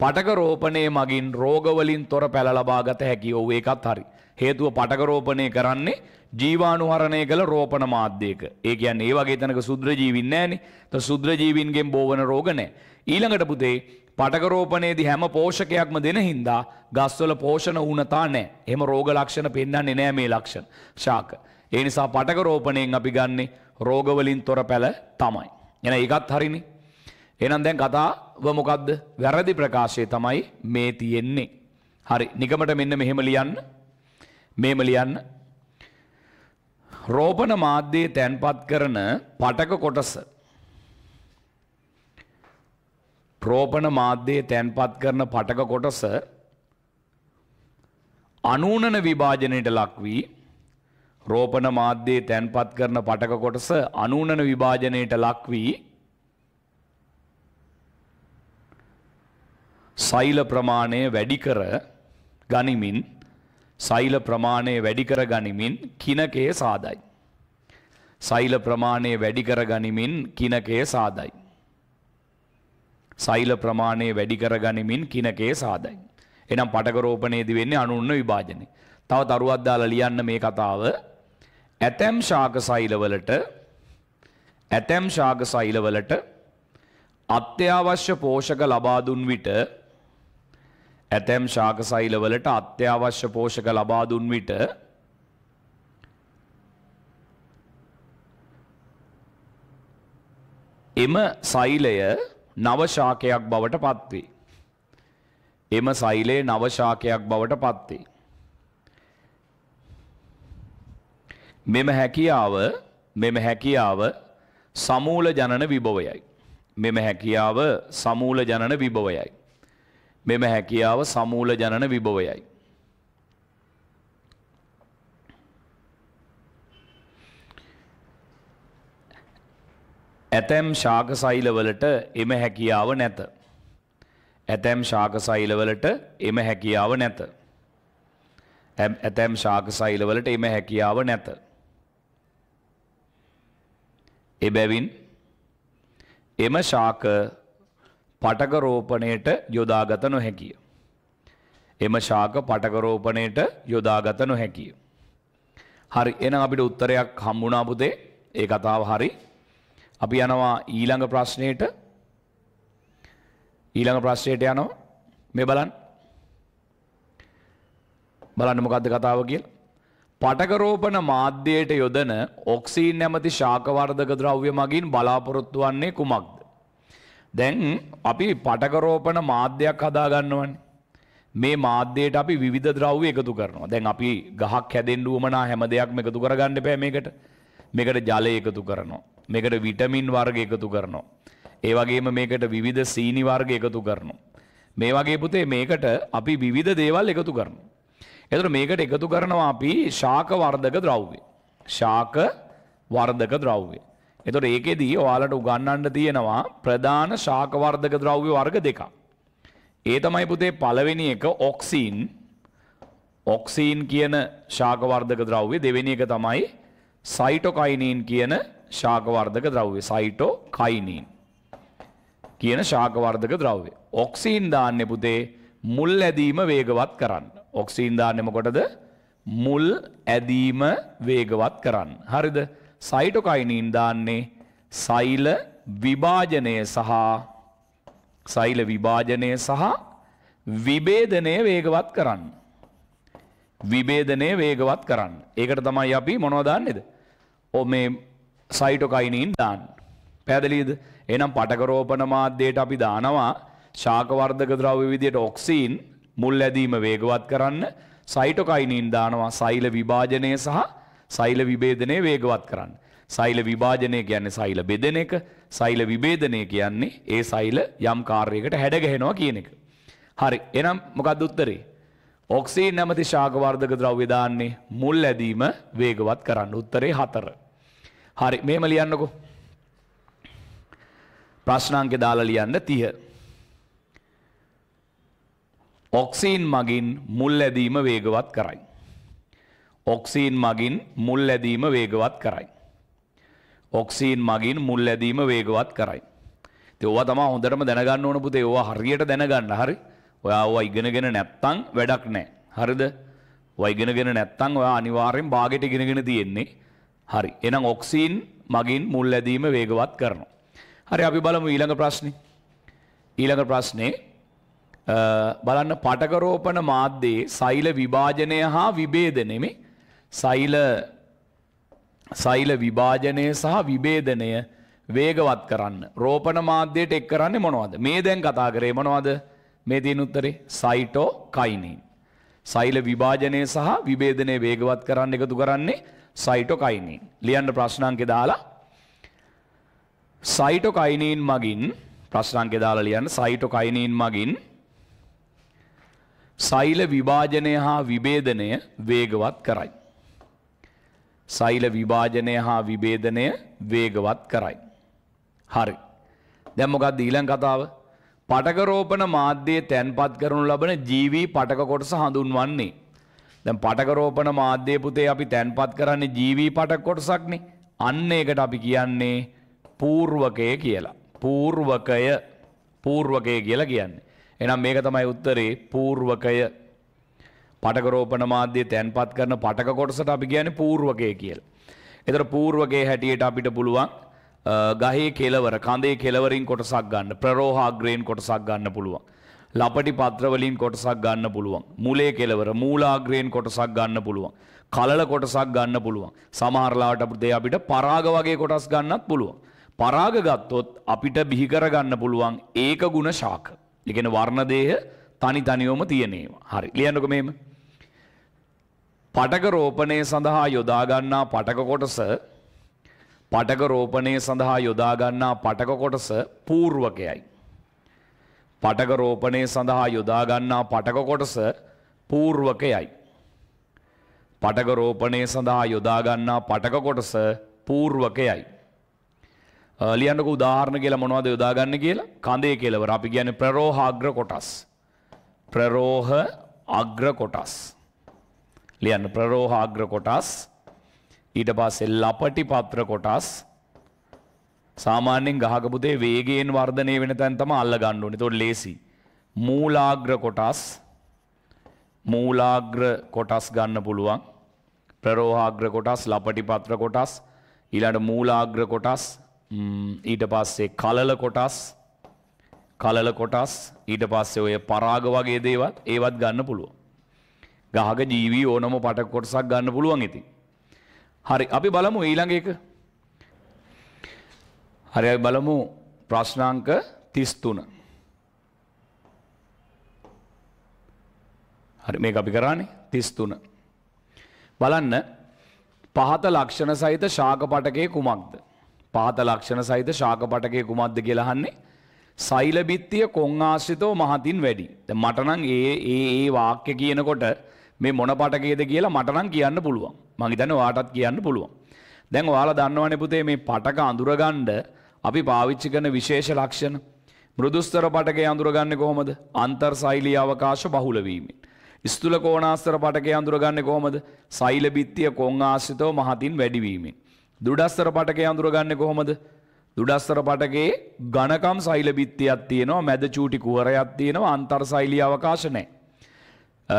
පටක රෝපණය මගින් රෝගවලින් තොර පැල ලබා ගත හැකි ඔව් ඒකත් හරි. හේතුව පටක රෝපණය කරන්නේ ජීවාණුහරණය කළ රෝපණ මාධ්‍යයක. ඒ කියන්නේ ඒ වගේ තැනක සුද්‍ර ජීවින් නැහැනේ. તો සුද්‍ර ජීවින්ගෙන් බෝවන රෝග නැහැ. ඊළඟට පුතේ පටක රෝපණයේදී හැම පෝෂකයක්ම දෙන හින්දා ගස්වල පෝෂණ ඌනතා නැහැ. එහෙම රෝග ලක්ෂණ පෙන්වන්නේ නැහැ මේ ලක්ෂණ. ශාක. ඒ නිසා පටක රෝපණයෙන් අපි ගන්නෙ රෝග වලින් තොර පැල තමයි. එහෙනම් ඒකත් හරිනේ. එහෙනම් දැන් කතාව මොකද්ද? වැරදි ප්‍රකාශය තමයි මේ තියෙන්නේ. හරි. නිකමට මෙන්න මෙහෙම ලියන්න. මෙහෙම ලියන්න. රෝපණ මාධ්‍යයේ තැන්පත් කරන පටක කොටස රෝපණ මාධ්‍යයේ තැන්පත් කරන පටක කොටස අනූනන විභාජනයට ලක් වී රෝපණ මාධ්‍යයේ තැන්පත් කරන පටක කොටස අනූනන විභාජනයට ලක් වී සෛල ප්‍රමාණය වැඩි කර ගනිමින් සෛල ප්‍රමාණය වැඩි කර ගනිමින් කිනකේ සාදයි. සෛල ප්‍රමාණය වැඩි කර ගනිමින් කිනකේ සාදයි. සෛල ප්‍රමාණය වැඩි කර ගනිමින් කිනකේ සාදයි. එනම් පටකරෝපණයේදී වෙන්නේ අනුන්න විභාජනය. තව තරුවක් දාලා ලියන්න මේ කතාව ඇතැම් ශාක සෛලවලට ඇතැම් ශාක සෛලවලට අත්‍යවශ්‍ය පෝෂක ලබා දුන් විට ඇතැම් ශාක සෛලවලට අත්‍යවශ්‍ය පෝෂක ලබා දුන් විට එම සෛලය නවශාකයක් බවට පත්වේ. එම සෛලයේ නවශාකයක් බවට පත්වේ. මෙම හැකියාව මෙම හැකියාව සමූල ජනන විභවයයි. මෙම හැකියාව සමූල ජනන විභවයයි. මෙම හැකියාව සමූල ජනන විභවයයි. ඇතැම් ශාක සෛලවලට එම හැකියාව නැත. ඇතැම් ශාක සෛලවලට එම හැකියාව නැත. ඇතැම් ශාක සෛලවලට එම හැකියාව නැත. එබැවින් එම ශාක පටකරෝපණයට යොදාගත නොහැකිය. එම ශාක පටකරෝපණයට යොදාගත නොහැකිය. හරි එන අපිට උත්තරයක් හම්බුණා පුතේ ඒ කතාව හරි. අපි යනවා ඊළඟ ප්‍රශ්නයට. ඊළඟ ප්‍රශ්නයට යනවා. මේ බලන්න. බලන්න මොකද්ද කතාව කියලා. පටකරෝපණ මාධ්‍යයට යොදන ඔක්සීන් නැමති ශාකවර්ධක ද්‍රව්‍ය මගින් බලාපොරොත්තු වන්නේ කුමක්ද? දැන් අපි පටකරෝපණ මාධ්‍යයක් හදාගන්නවන්නේ මේ මාධ්‍යයට අපි විවිධ ද්‍රව්‍ය එකතු කරනවා. දැන් අපි ගහක් හැදෙන්න උවමනා හැම දෙයක්ම එකතු කරගන්න බෑ මේකට. මේකට ජලය එකතු කරනවා. මේකට විටමින් වර්ග එකතු කරනවා. ඒ වගේම මේකට විවිධ සීනි වර්ග එකතු කරනවා. මේ වගේ පුතේ මේකට අපි විවිධ දේවල් එකතු කරනවා. එතකොට මේකට එකතු කරනවා අපි ශාක වර්ධක ද්‍රව්‍ය. ශාක වර්ධක ද්‍රව්‍ය. එතකොට ඒකෙදී ඔයාලට උගන්වන්න තියෙනවා ප්‍රධාන ශාක වර්ධක ද්‍රව්‍ය වර්ග දෙකක්. ඒ තමයි පුතේ පළවෙනි එක ඔක්සීන් ඔක්සීන් කියන ශාක වර්ධක ද්‍රව්‍ය දෙවෙනි එක තමයි සයිටොකයිනීන් කියන ශාකවර්ධක ද්‍රව්‍ය සයිටෝ කයිනීන් කියන ශාකවර්ධක ද්‍රව්‍ය. ඔක්සීන් දාන්න පුතේ මුල් ඇදීම වේගවත් කරන්න. ඔක්සීන් දාන්න මොකොටද මුල් ඇදීම වේගවත් කරන්න. හරිද සයිටොකයිනීන් දාන්නේ සෛල විභාජනය සහ සෛල විභාජනය සහ විබේධනය වේගවත් කරන්න. විබේධනය වේගවත් කරන්න. ඒකට තමයි අපි මොනවදාන්නේද. ඔ මේ සයිටොකයිනීන් දාන්න. පැදලිද එනම් පටකරෝපන මාධ්‍යයට අපි දානවා ශාකවර්ධක ද්‍රව්‍ය විදියට ඔක්සීන් මුල් ඇදීම වේගවත් කරන්න සයිටොකයිනීන් දානවා සෛල විභාජනය සහ සෛල විභේදනය වේගවත් කරන්න. සෛල විභාජනය කියන්නේ සෛල බෙදෙන එක සෛල විභේදනය කියන්නේ ඒ සෛල යම් කාර්යයකට හැඩගැහෙනවා කියන එක. හරි එනම් මොකක්ද උත්තරේ. ඔක්සීන් නැමති ශාකවර්ධක ද්‍රව්‍ය දාන්නේ මුල් ඇදීම වේගවත් කරන්න උත්තරේ හතර. හරි මේම ලියන්නකෝ. ප්‍රශ්නාංක දාලා ලියන්න 30. ඔක්සීන් මගින් මුල් ඇදීම වේගවත් කරයි. ඔක්සීන් මගින් මුල් ඇදීම වේගවත් කරයි. ඔක්සීන් මගින් මුල් ඇදීම වේගවත් කරයි. ඉතින් ඕවා තමයි හොඳටම දැනගන්න ඕන පුතේ. ඕවා හරියට දැනගන්න. හරි. ඔයා ඕවා ඉගෙනගෙන නැත්තම් වැඩක් නැහැ. හරිද? ඔයා ඉගෙනගෙන නැත්තම් ඔයා අනිවාර්යෙන් භාගෙට ඉගෙනගෙන තියෙන්නේ. හරි. එහෙනම් ඔක්සීන් මගින් මුල් ඇදීම වේගවත් කරනවා. හරි අපි බලමු ඊළඟ ප්‍රශ්නේ. ඊළඟ ප්‍රශ්නේ බලන්න පටකරෝපණ මාධ්‍යයේ සෛල විභාජනය හා විභේදනයේ සෛල සෛල විභාජනය සහ විභේදනය වේගවත් කරන්න. රෝපණ මාධ්‍යයට එක් කරන්නේ මොනවද? මේ දැන් කතා කරේ මොනවද? මේ තියෙන උත්තරේ සයිටෝ කයිනින්. සෛල විභාජනය සහ විභේදනය වේගවත් කරන්න එකතු කරන්නේ සයිටොකයිනීන් ලියන්න ප්‍රශ්නාංකෙ දාලා සයිටොකයිනීන් මගින් ප්‍රශ්නාංකෙ දාලා ලියන්න සයිටොකයිනීන් මගින් සෛල විභාජනය හා විභේදනය වේගවත් කරයි. සෛල විභාජනය හා විභේදනය වේගවත් කරයි. හරි. දැන් මොකක්ද ඊළඟ කතාව? පටකරෝපන මාධ්‍යයේ තැන්පත් කරනු ලබන ජීවී පටක කොටස හඳුන්වන්නේ. දැන් පටකරෝපන මාධ්‍යය පුතේ අපි තැන්පත් කරන්නේ ජීවී පටක කොටසක්නේ. අන්න ඒකට අපි කියන්නේ පූර්වකය කියලා. පූර්වකය පූර්වකය කියලා කියන්නේ. එහෙනම් මේක තමයි උත්තරේ පූර්වකය. පටකරෝපන මාධ්‍යය තැන්පත් කරන පටක කොටසට අපි කියන්නේ පූර්වකය කියලා. එතකොට පූර්වකයේ හැටියට අපිට පුළුවන් ගහේ කෙලවර කඳේ කෙලවරින් කොටසක් ගන්න ප්‍රරෝහාග්‍රයෙන් කොටසක් ගන්න පුළුවන්. ලපටි පත්‍රවලින් කොටසක් ගන්න පුළුවන්. මුලේ කෙලවර මූලාග්‍රයෙන් කොටසක් ගන්න පුළුවන්. කලල කොටසක් ගන්න පුළුවන්. සමහරලාට අපිට අපිට පරාග වගේ කොටස් ගන්නත් පුළුවන්. පරාග ගත්තොත් අපිට බිහි කරගන්න පුළුවන් ඒක ගුණ ශාක. ඒ කියන්නේ වර්ණ දේහ තනි තනිවම තියෙනේවා. හරි. ලියන්නකෝ මෙහෙම. පටක රෝපණය සඳහා යොදා ගන්නා පටක කොටස පටක රෝපණය සඳහා යොදා ගන්නා පටක කොටස పూర్වකයයි. පටක රෝපණය සඳහා යොදාගන්නා පටක කොටස පූර්වකයයි. පටක රෝපණය සඳහා යොදාගන්නා පටක කොටස පූර්වකයයි. ලියන්නක උදාහරණ කියලා මොනවද යොදාගන්න කියලා කඳේ කෙලවර අපි කියන්නේ ප්‍රරෝහ අග්‍ර කොටස්. ප්‍රරෝහ අග්‍ර කොටස්. ලියන්න ප්‍රරෝහ අග්‍ර කොටස් ඊට පස්සේ ලපටි පත්‍ර කොටස් සාමාන්‍යයෙන් ගහක පුතේ වේගයෙන් වර්ධනය වෙන තැන් තමයි අල්ල ගන්න ඕනේ. ඒතකොට ලේසි. මූලාග්‍ර කොටස් මූලාග්‍ර කොටස් ගන්න පුළුවන්. ප්‍රරෝහාග්‍ර කොටස්, ලපටි පත්‍ර කොටස්, ඊළඟ මූලාග්‍ර කොටස්, ඊට පස්සේ කලල කොටස්, කලල කොටස්, ඊට පස්සේ ඔය පරාග වගේ දේවල් ඒවත් ගන්න පුළුවන්. ගහක ජීවී ඕනම පටක කොටසක් ගන්න පුළුවන් ඉතින්. හරි අපි බලමු ඊළඟ එක. හරි අපි බලමු ප්‍රශ්නාංක 33. හරි මේක අපි කරානේ 33. බලන්න පහත ලක්ෂණ සහිත ශාක පටකයේ කුමක්ද? පහත ලක්ෂණ සහිත ශාක පටකයේ කුමක්ද කියලා අහන්නේ. සෛල බිත්තිය කොන් ආශ්‍රිතව මහතින් වැඩි. දැන් මට නම් ඒ ඒ ඒ වාක්‍ය කියනකොට මේ මොන පටකයේද කියලා මට නම් කියන්න පුළුවන්. මං හිතන්නේ ඔයාටත් කියන්න පුළුවන්. දැන් ඔයාලා දන්නවනේ පුතේ මේ පටක අඳුරගන්න අපි පාවිච්චි කරන විශේෂ ලක්ෂණ. මෘදුස්තර පටකේ අඳුරගන්නේ කොහොමද? අන්තර් සෛලීය අවකාශ බහුල වීමෙන්. ස්තුල කෝණාස්තර පටකේ අඳුරගන්නේ කොහොමද? සෛල බිත්තිය කොන් ආශ්‍රිතව මහතින් වැඩි වීමෙන්. දුඩස්තර පටකේ අඳුරගන්නේ කොහොමද? දුඩස්තර පටකේ ඝනකම් සෛල බිත්තියක් තියෙනවා, මැද චූටි කුහරයක් තියෙනවා, අන්තර් සෛලීය අවකාශ නැහැ.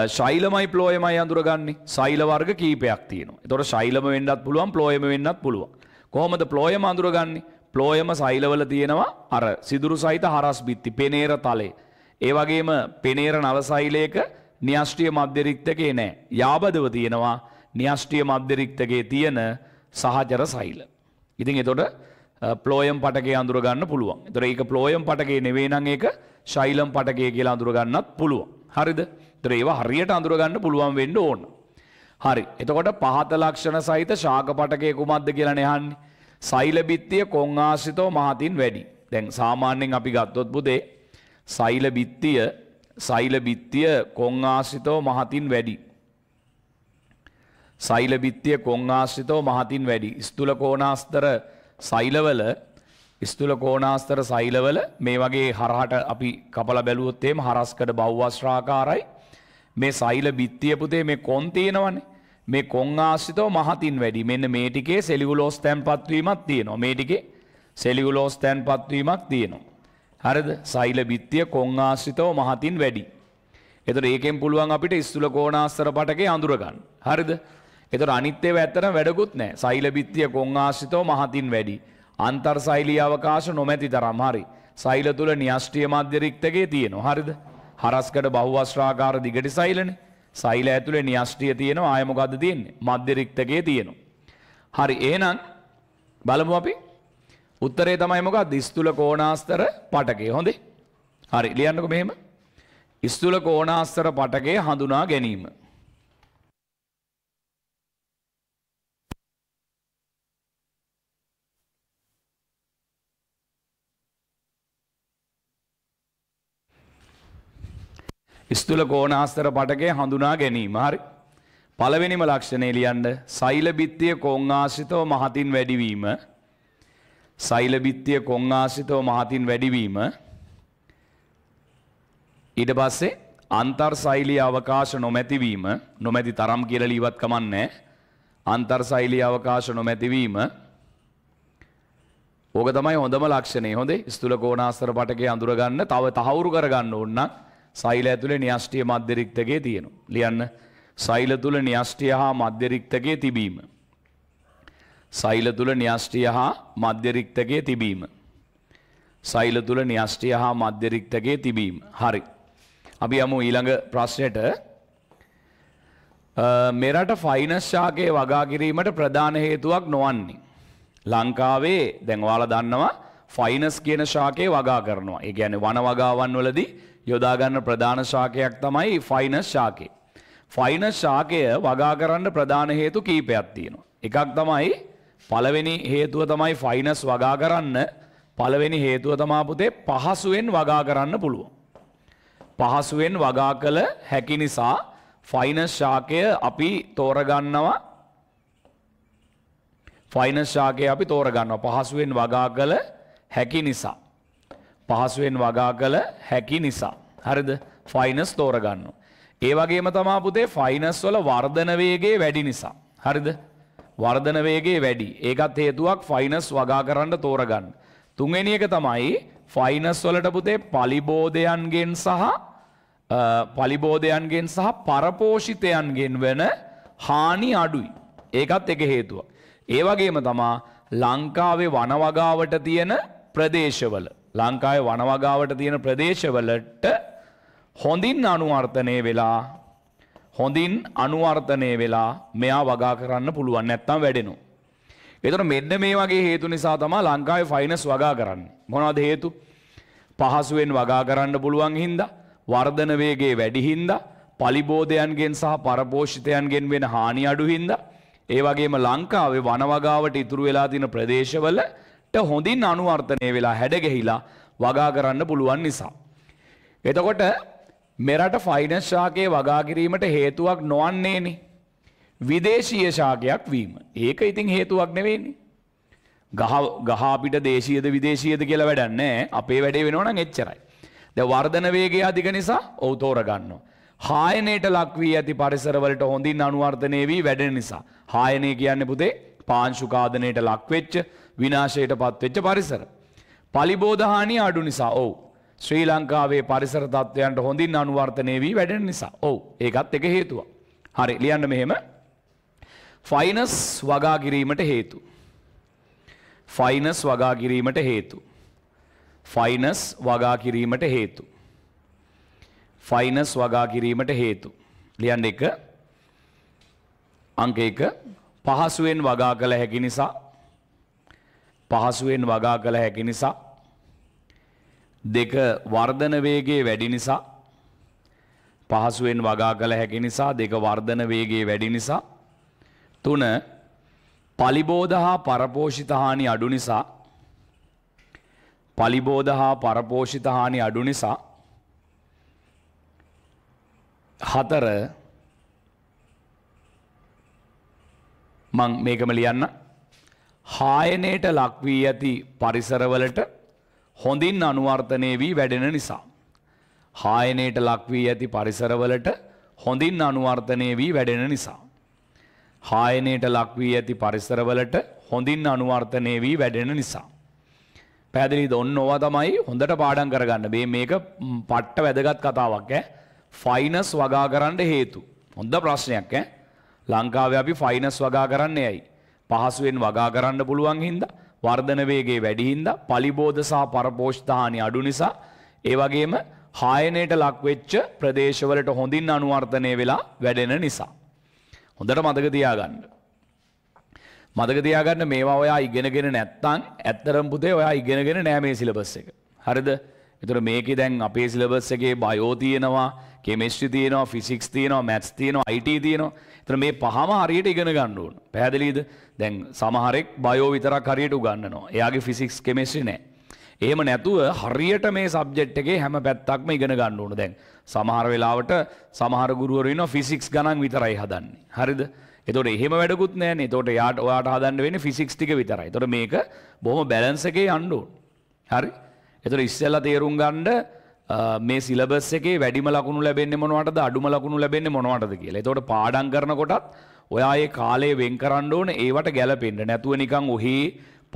ශෛලමයි ප්ලෝයමයි අඳුරගන්නේ සෛල වර්ග කීපයක් තියෙනවා. එතකොට ශෛලම වෙන්නත් පුළුවන් ප්ලෝයම වෙන්නත් පුළුවන්. කොහොමද ප්ලෝයම අඳුරගන්නේ? ප්ලෝයම සෛලවල තියෙනවා අර සිදුරු සහිත හරස් බිත්ති පෙනේර තලේ. ඒ වගේම පෙනේර නල සෛලයක න්‍යෂ්ටිය මධ්‍ය රික්තකේ නැහැ. යාබදව තියෙනවා න්‍යෂ්ටිය මධ්‍ය රික්තකේ තියෙන සහචර සෛල. ඉතින් එතකොට ප්ලෝයම් පටකේ අඳුර ගන්න පුළුවන්. එතකොට ඒක ප්ලෝයම් පටකේ නෙවෙයි නම් ඒක ශෛලම් පටකේ කියලා අඳුර ගන්නත් පුළුවන්. හරිද? ඒතර ඒවා හරියට අඳුරගන්න පුළුවන් වෙන්න ඕන. හරි. එතකොට පහත ලක්ෂණ සහිත ශාක පටකයේ කුමක්ද කියලා නහන්නේ. සෛල බිත්තිය කොන් ආශ්‍රිතව මහතින් වැඩි. දැන් සාමාන්‍යයෙන් අපි ගත්තොත් පුතේ සෛල බිත්තිය සෛල බිත්තිය කොන් ආශ්‍රිතව මහතින් වැඩි. සෛල බිත්තිය කොන් ආශ්‍රිතව මහතින් වැඩි. ස්තුල කෝණාස්තර සෛලවල ස්තුල කෝණාස්තර සෛලවල මේ වගේ හරහට අපි කපලා බැලුවොත් එහෙම හරස්කඩ බහුවස්ත්‍රාකාරයි මේ සෛල බිත්තිය පුතේ මේ කොන් තියෙනවනේ. මේ කොන් ආශ්‍රිතව මහතින් වැඩි. මෙන්න මේ ටිකේ සෙලියුලෝස් තැන්පත් වීමක් තියෙනවා. මේ ටිකේ සෙලියුලෝස් තැන්පත් වීමක් තියෙනවා. හරිද? සෛල බිත්තිය කොන් ආශ්‍රිතව මහතින් වැඩි. එතකොට ඒකෙන් පුළුවන් අපිට ස්තුල කෝණාස්තර පටකේ අඳුර ගන්න. හරිද? එතකොට අනිත් ඒවා ඇත්තටම වැඩකුත් නැහැ. සෛල බිත්තිය කොන් ආශ්‍රිතව මහතින් වැඩි. අන්තර් සෛලීය අවකාශ නොමැති තරම් හරි. සෛල තුල න්‍යෂ්ටිය මධ්‍ය රික්තකයේ තියෙනවා. හරිද? හරස්කට බහුවස්ත්‍රාකාර දිගටි සෛලනේ. සෛල ඇතුලේ න්‍යෂ්ටිය තියෙනවා ආය මොකද්ද තියෙන්නේ? මධ්‍ය රික්තකයේ තියෙනවා. හරි එහෙනම් බලමු අපි. උත්තරේ තමයි මොකක්ද? ස්තුල කෝණාස්තර පටකය. හොඳේ. හරි ලියන්නකෝ මෙහෙම. ස්තුල කෝණාස්තර පටකය හඳුනා ගැනීම. ස්තුල කෝණාස්තර පටකය හඳුනා ගැනීම. හරි. පළවෙනිම ලක්ෂණය ලියන්න සෛල බිත්තිය කොන් ආශ්‍රිතව මහතින් වැඩිවීම. සෛල බිත්තිය කොන් ආශ්‍රිතව මහතින් වැඩිවීම. ඊට පස්සේ අන්තර්සෛලී අවකාශ නොමැතිවීම. නොමැති තරම් කියලා ලියවත් කමන්නේ අන්තර්සෛලී අවකාශ නොමැතිවීම. ඕක තමයි හොඳම ලක්ෂණය හොඳේ ස්තුල කෝණාස්තර පටකේ අඳුරගන්න තව තහවුරු කරගන්න ඕන නම් සෛල ඇතුලේ න්‍යෂ්ටිය මධ්‍ය රික්තකයේ තියෙනවා. ලියන්න. සෛල තුල න්‍යෂ්ටිය හා මධ්‍ය රික්තකයේ තිබීම. සෛල තුල න්‍යෂ්ටිය හා මධ්‍ය රික්තකයේ තිබීම. සෛල තුල න්‍යෂ්ටිය හා මධ්‍ය රික්තකයේ තිබීම. හරි. අපි යමු ඊළඟ ප්‍රශ්නෙට. මෙරට ෆයිනස් ශාකයේ වගා කිරීමට ප්‍රධාන හේතුවක් නොවන්නේ. ලංකාවේ දැන් ඔයාලා දන්නවා ෆයිනස් කියන ශාකයේ වගා කරනවා. ඒ කියන්නේ වන වගාවන් වලදී යොදා ගන්න ප්‍රධාන ශාකයක් තමයි ෆයිනස් ශාකය. ෆයිනස් ශාකය වගා කරන්න ප්‍රධාන හේතු කීපයක් තියෙනවා. එකක් තමයි පළවෙනි හේතුව තමයි ෆයිනස් වගා කරන්න පළවෙනි හේතුව තමා පුතේ පහසුවෙන් වගා කරන්න පුළුවන්. පහසුවෙන් වගා කළ හැකි නිසා ෆයිනස් ශාකය අපි තෝරගන්නවා ෆයිනස් ශාකය අපි තෝරගන්නවා පහසුවෙන් වගා කළ හැකි නිසා. පහසුවෙන් වගා කළ හැකි නිසා. හරිද ෆයිනස් තෝරගන්න. ඒ වගේම තමා පුතේ ෆයිනස් වල වර්ධන වේගේ වැඩි නිසා. හරිද වර්ධන වේගේ වැඩි ඒකත් හේතුවක් ෆයිනස් වගා කරන්න තෝරගන්න. තුන්වෙනි එක තමයි ෆයිනස් වලට පුතේ පලිබෝධයන්ගෙන් සහ පලිබෝධයන්ගෙන් සහ පරපෝෂිතයන්ගෙන් වෙන හානි අඩුයි. ඒකත් එක හේතුව. ඒ වගේම තමා ලංකාවේ වනවගාවට තියෙන ප්‍රදේශවල ලංකාවේ වනවගාවට තියෙන ප්‍රදේශවලට හොඳින් අනුවර්තනය වෙලා හොඳින් අනුවර්තනය වෙලා මෙයා වගා කරන්න පුළුවන් නැත්තම් වැඩෙනවා. එතකොට මෙන්න මේ වගේ හේතු නිසා තමයි ලංකාවේ ෆයිනස් වගා කරන්නේ. මොනවද හේතු? පහසුවෙන් වගා කරන්න පුළුවන් හින්දා, වර්ධන වේගයේ වැඩි හින්දා, පලිබෝධයන්ගෙන් සහ පරපෝෂිතයන්ගෙන් වෙන හානි අඩු හින්දා, ඒ වගේම ලංකාවේ වනවගාවට ඉතුරු වෙලා තියෙන ප්‍රදේශවලට හොඳින් අනුවර්තනය වෙලා හැඩගැහිලා වගා කරන්න පුළුවන් නිසා. එතකොට මෙරට ෆයිනස් ශාකයේ වගා කිරීමට හේතුවක් නොවන්නේනේ. විදේශීය ශාකයක් වීම. ඒක ඉතින් හේතුවක් නෙවෙන්නේ. ගහ ගහ අපිට දේශීයද විදේශීයද කියලා වැඩක් නැහැ. අපේ වැඩේ වෙනවා නම් එච්චරයි. දැන් වර්ධන වේගය අධික නිසා ඔව් තෝරගන්නවා. හායනයට ලක් වී ඇති පරිසරවලට හොඳින් අනුවර්ධනය වී වැඩෙන නිසා. හායනය කියන්නේ පුතේ පාංශු කාදනයට ලක් වෙච්ච විනාශයට පත් වෙච්ච පරිසර. පලිබෝධ හානිය අඩු නිසා. ඔව්. ශ්‍රී ලංකාවේ පරිසර තත්ත්වයන්ට හොඳින් අනුවර්තනය වී වැඩෙන නිසා. ඔව්. ඒකත් එක හේතුවක්. හරි ලියන්න මෙහෙම. ෆයිනස් වගා කිරීමට හේතු. ෆයිනස් වගා කිරීමට හේතු. ෆයිනස් වගා කිරීමට හේතු. ෆයිනස් වගා කිරීමට හේතු. ලියන්න එක අංක එක පහසුවෙන් වගා කළ හැකි නිසා පහසුවෙන් වගා කළ හැකි නිසා දෙක වර්ධන වේගයේ වැඩි නිසා පහසුවෙන් වගා කළ හැකි නිසා දෙක වර්ධන වේගයේ වැඩි නිසා තුන පලිබෝධ හා පරපෝෂිත හානි අඩු නිසා පලිබෝධ හා පරපෝෂිත හානි අඩු නිසා හතර මං මේකම ලියන්න. හායනයට ලක්වී ඇති පරිසරවලට හොඳින් අනුවර්තනය වී වැඩෙන නිසා. හායනයට ලක්වී ඇති පරිසරවලට හොඳින් අනුවර්තනය වී වැඩෙන නිසා. හායනයට ලක්වී ඇති පරිසරවලට හොඳින් අනුවර්තනය වී වැඩෙන නිසා. පැදිලි ඔන්න ඕවා තමයි හොඳට පාඩම් කරගන්න මේ මේක පට්ට වැදගත් කතාවක් ඈ ෆයිනස් වගා කරන්න හේතු. හොඳ ප්‍රශ්නයක් ඈ ලංකාවේ අපි ෆයිනස් වගා කරන්නේ ඇයි? පහසුවෙන් වගා කරන්න පුළුවන් හින්දා වර්ධන වේගයේ වැඩි හින්දා පලිබෝධ සහ පරපෝෂිත හානි අඩු නිසා ඒ වගේම හායනයට ලක් වෙච්ච ප්‍රදේශවලට හොඳින් අනුවර්තනය වෙලා වැඩෙන නිසා. හොඳට මතක තියාගන්න. මතක තියාගන්න මේවා ඔයා ඉගෙනගෙන නැත්තම් ඇත්තරම් පුතේ ඔයා ඉගෙනගෙන නෑ මේ සිලබස් එක. හරිද? ඒතර මේකේ දැන් අපේ සිලබස් එකේ බයෝ තියෙනවා, කෙමිස්ට්‍රි තියෙනවා, ෆිසික්ස් තියෙනවා, මැත්ස් තියෙනවා, IT තියෙනවා. ඒතර මේ පහම හරියට ඉගෙන ගන්න ඕන. පැහැදිලිද? දැන් සමහරෙක් බයෝ විතරක් හරියට උගන්වනවා. එයාගේ ෆිසික්ස් කෙමිස්ට්‍රි නෑ. එහෙම නැතුව හරියට මේ සබ්ජෙක්ට් එකේ හැම පැත්තක්ම ඉගෙන ගන්න ඕන. දැන් සමහර වෙලාවට සමහර ගුරුවරු ඉන්නවා ෆිසික්ස් ගණන් විතරයි හදන්නේ. හරිද? එතකොට එහෙම වැඩකුත් නැහැනේ. එතකොට යාට ඔයාට හදන්න වෙන්නේ ෆිසික්ස් ටික විතරයි. එතකොට මේක බොහොම බැලන්ස් එකේ යන්න ඕන. හරි? එතකොට ඉස්සෙල්ලා තේරුම් ගන්න මේ සිලබස් එකේ වැඩිම ලකුණු ලැබෙන්නේ මොනවටද අඩුම ලකුණු ලැබෙන්නේ මොනවටද කියලා. එතකොට පාඩම් කරනකොටත් ඔයා ඒ කාලය වෙන් කරන්න ඕන ඒවට ගැලපෙන්න. නැතුව නිකන් ඔහි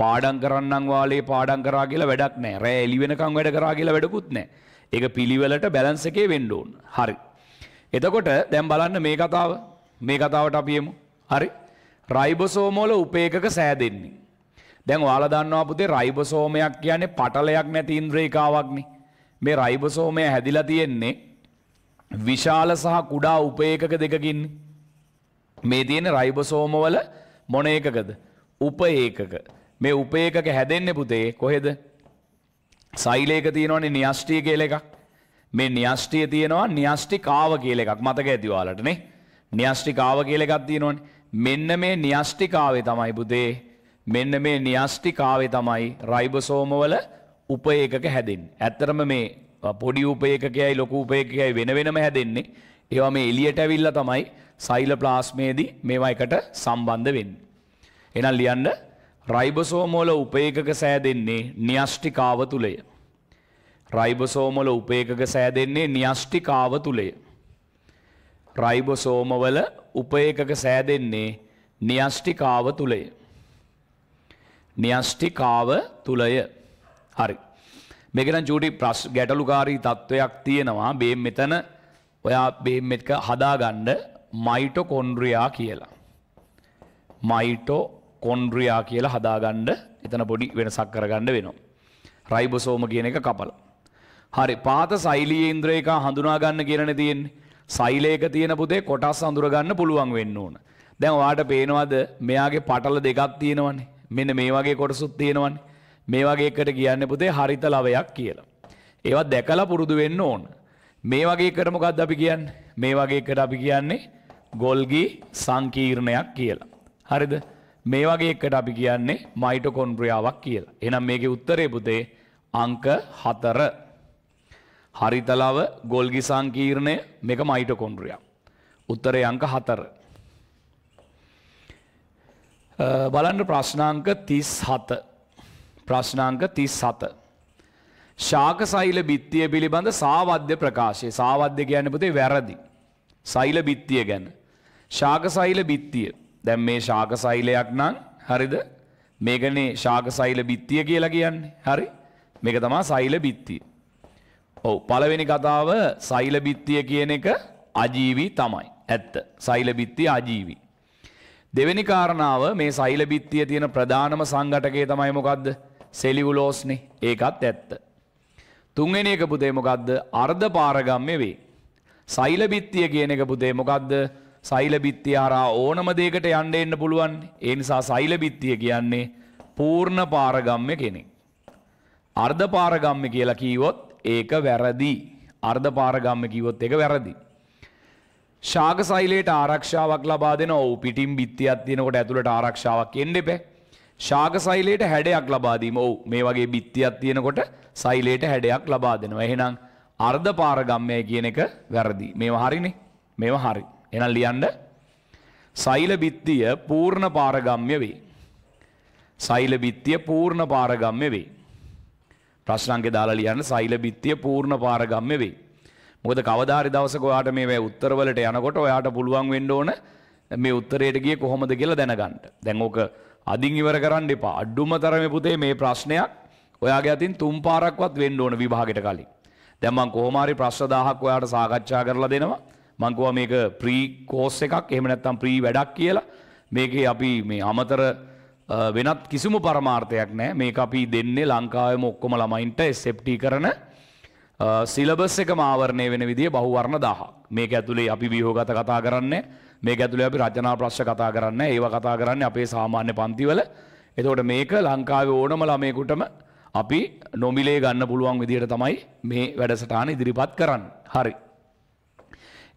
පාඩම් කරන්නම් වාලේ පාඩම් කරා කියලා වැඩක් නැහැ. රෑ එළි වෙනකන් වැඩ කරා කියලා වැඩකුත් නැහැ. ඒක පිළිවෙලට බැලන්ස් එකේ වෙන්න ඕන. හරි. එතකොට දැන් බලන්න මේ කතාව. මේ කතාවට අපි යමු. හරි. රයිබෝසෝම වල උපේකක සෑදෙන්නේ. දැන් ඔයාලා දන්නවා පුතේ රයිබෝසෝමයක් කියන්නේ පටලයක් නැති ඉන්ද්‍රියකාවක්නේ. මේ රයිබෝසෝමය හැදිලා තියෙන්නේ විශාල සහ කුඩා උපේකක දෙකකින්. මේ තියෙන රයිබෝසෝම වල මොන ඒකකද? උපේකක. මේ උපේකක හැදෙන්නේ පුතේ කොහෙද? සෛලයක තියෙනවනේ න්‍යෂ්ටිය කියලා එකක්. මේ න්‍යෂ්ටිය තියෙනවා න්‍යෂ්ටිකාව කියලා එකක් මතක ඇති ඔයාලට නේ. න්‍යෂ්ටිකාව කියලා එකක් තියෙනවනේ. මෙන්න මේ න්‍යෂ්ටිකාවේ තමයි පුතේ මෙන්න මේ න්‍යෂ්ටිකාවේ තමයි රයිබෝසෝම වල උපේකක හැදෙන්නේ. ඇත්තටම මේ පොඩි උපේකකයයි ලොකු උපේකකයයි වෙන වෙනම හැදෙන්නේ. ඒවා මේ එළියට ඇවිල්ලා තමයි සෛලප්ලාස්මේදී මේවා එකට සම්බන්ධ වෙන්නේ. එහෙනම් ලියන්න රයිබෝසෝම වල උපේකක සෑදෙන්නේ න්‍යෂ්ටිකාව තුලය. රයිබෝසෝම වල උපේකක සෑදෙන්නේ න්‍යෂ්ටිකාව තුලය. රයිබෝසෝම වල උපේකක සෑදෙන්නේ න්‍යෂ්ටිකාව තුලය. න්‍යෂ්ටිකාව තුලය. හරි. මේක නම් චූටි ප්‍රශ් ගැටලුකාරී තත්වයක් තියෙනවා. මේ මෙතන ඔයා මේ මෙතක හදාගන්න මයිටොකොන්ඩ්‍රියා කියලා. මයිටොකොන්ඩ්‍රියා කියලා හදාගන්න එතන පොඩි වෙනසක් කරගන්න වෙනවා. රයිබෝසෝම කියන එක කපලා. හරි පාත සෛලීය ඉන්ද්‍රයක හඳුනා ගන්න කියලානේ තියෙන්නේ. සෛලයක තියෙන පුතේ කොටස් අඳුර ගන්න පුළුවන් වෙන්න ඕන. දැන් ඔයාට පේනවද මෙයාගේ පටල දෙකක් තියෙනවනේ. මෙන්න මේ වගේ කොටසුත් තියෙනවනේ. මේ වගේ එකට කියන්නේ පුතේ හරිත ලවයක් කියලා. ඒවා දැකලා පුරුදු වෙන්න ඕන. මේ වගේ එකට මොකද්ද අපි කියන්නේ? මේ වගේ එකට අපි කියන්නේ ගොල්ගි සංකීර්ණයක් කියලා. හරිද? මේ වගේ එකට අපි කියන්නේ මයිටොකොන්ඩ්‍රියාවක් කියලා. එහෙනම් මේකේ උත්තරේ පුතේ අංක 4. හරිතලව ගොල්ගි සංකීර්ණය මේක මයිටොකොන්ඩ්‍රියා. උත්තරේ අංක 4. බලන්න ප්‍රශ්නාංක 37. ප්‍රශ්නාංක 37. ශාක සෛල බිත්තිය පිළිබඳ සාවද්‍ය ප්‍රකාශය. සාවද්‍ය කියන්නේ පුතේ වැරදි. සෛල බිත්තිය ගැන. ශාක සෛල බිත්තිය. දැන් මේ ශාක සෛලයක් නම් හරිද? මේකනේ ශාක සෛල බිත්තිය කියලා කියන්නේ. හරි? මේක තමයි සෛල බිත්තිය. ඔව් පළවෙනි කතාව සෛල බිත්තිය කියන එක අජීවී තමයි. ඇත්ත. සෛල බිත්තිය අජීවී. දෙවෙනි කාරණාව මේ සෛල බිත්තිය තියෙන ප්‍රධානම සංඝටකය තමයි මොකද්ද? සෙලියුලෝස්නේ. ඒකත් ඇත්ත. තුන්වෙනි එක පුතේ මොකද්ද? අර්ධ පාරගම්ම්‍ය වේ. සෛල බිත්තිය කියන එක පුතේ මොකද්ද? සෛල බිත්තිය හරහා ඕනම දෙයකට යන්න එන්න පුළුවන්. ඒ නිසා සෛල බිත්තිය කියන්නේ පූර්ණ පාරගම්ම්‍ය කෙනෙක්. අර්ධ පාරගම්ම්‍ය කියලා කිව්වොත් ඒක වැරදි. අර්ධ පාරගම්ම්‍ය කිව්වොත් ඒක වැරදි. ශාක සෛලයට ආරක්ෂාවක් ලබා දෙන ඔව් පිටින් බිත්තියක් තියෙනකොට ඇතුළට ආරක්ෂාවක් එන්න එපා. ශාක සෛලයට හැඩයක් ලබා දීම ඔව් මේ වගේ බිත්තියක් තියෙනකොට සෛලයට හැඩයක් ලබා දෙනවා. එහෙනම් අර්ධ පාරගම්මය කියන එක වැරදි. මේවා හරිනේ. මේවා හරි. එහෙනම් ලියන්න සෛල බිත්තිය පූර්ණ පාරගම්ම්‍ය වේ. සෛල බිත්තිය පූර්ණ පාරගම්ම්‍ය වේ. ප්‍රශ්නංගේ දාලා ලියන්න සෛල බිත්තිය පූර්ණ පාරගම්ම්‍ය වේ. මොකද කවදාරි දවසක ඔයාට මේ උත්තරවලට යනකොට ඔයාට පුළුවන් වෙන්න ඕන මේ උත්තරයට ගියේ කොහොමද කියලා දැනගන්න. දැන් ඕක අදින් ඉවර කරන්න එපා. අඩුම තරමේ පුතේ මේ ප්‍රශ්නයක් ඔයාගේ අතින් තුන් පාරක්වත් වෙන්න ඕන විභාගෙට කලින්. දැන් මම කොහොම හරි ප්‍රශ්න 1000ක් ඔයාට සාකච්ඡා කරලා දෙනවා. මම කිව්වා මේක ප්‍රී කෝස් එකක් එහෙම නැත්නම් ප්‍රී වැඩක් කියලා. මේකේ අපි මේ අමතර වෙනත් කිසිම පරමාර්ථයක් නැහැ. මේක අපි දෙන්නේ ලංකාවේම ඔක්කොම ළමයින්ට SFT කරන සිලබස් එක ආවරණය වෙන විදිහ බහුවර්ණ 1000ක්. මේක ඇතුලේ අපි ව්‍යුහගත කතා කරන්නේ මේක ඇතුලේ අපි රචනා ප්‍රශ්න කතා කරන්නේ ඒවා කතා කරන්නේ අපේ සාමාන්‍ය පන්තිවල. එතකොට මේක ලංකාවේ ඕනම ළමයෙකුටම අපි නොමිලේ ගන්න පුළුවන් විදිහට තමයි මේ වැඩසටහන ඉදිරිපත් කරන්න. හරි.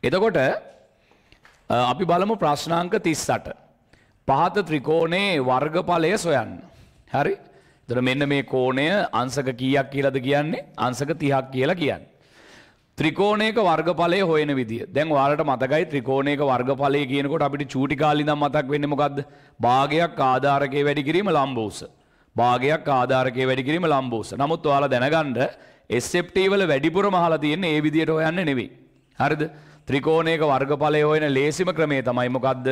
එතකොට අපි බලමු ප්‍රශ්නාංක 38. පහත ත්‍රිකෝණයේ වර්ගඵලය සොයන්න. හරි? එතකොට මෙන්න මේ කෝණය අංශක කීයක් කියලාද කියන්නේ? අංශක 30ක් කියලා කියන්නේ. ත්‍රිකෝණයක වර්ගඵලය හොයන විදිය. දැන් ඔයාලට මතකයි ත්‍රිකෝණයක වර්ගඵලය කියනකොට අපිට චූටි කාලේ ඉඳන් මතක් වෙන්නේ මොකද්ද? භාගයක් ආධාරකයේ වැඩි කිරීම ලම්බ උස. භාගයක් ආධාරකයේ වැඩි කිරීම ලම්බ උස. නමුත් ඔයාලා දැනගන්න SFT වල වැඩිපුර මහලා තියෙන්නේ ඒ විදියට හොයන්න නෙවෙයි. හරිද? ත්‍රිකෝණයක වර්ගඵලය හොයන ලේසිම ක්‍රමය තමයි මොකද්ද?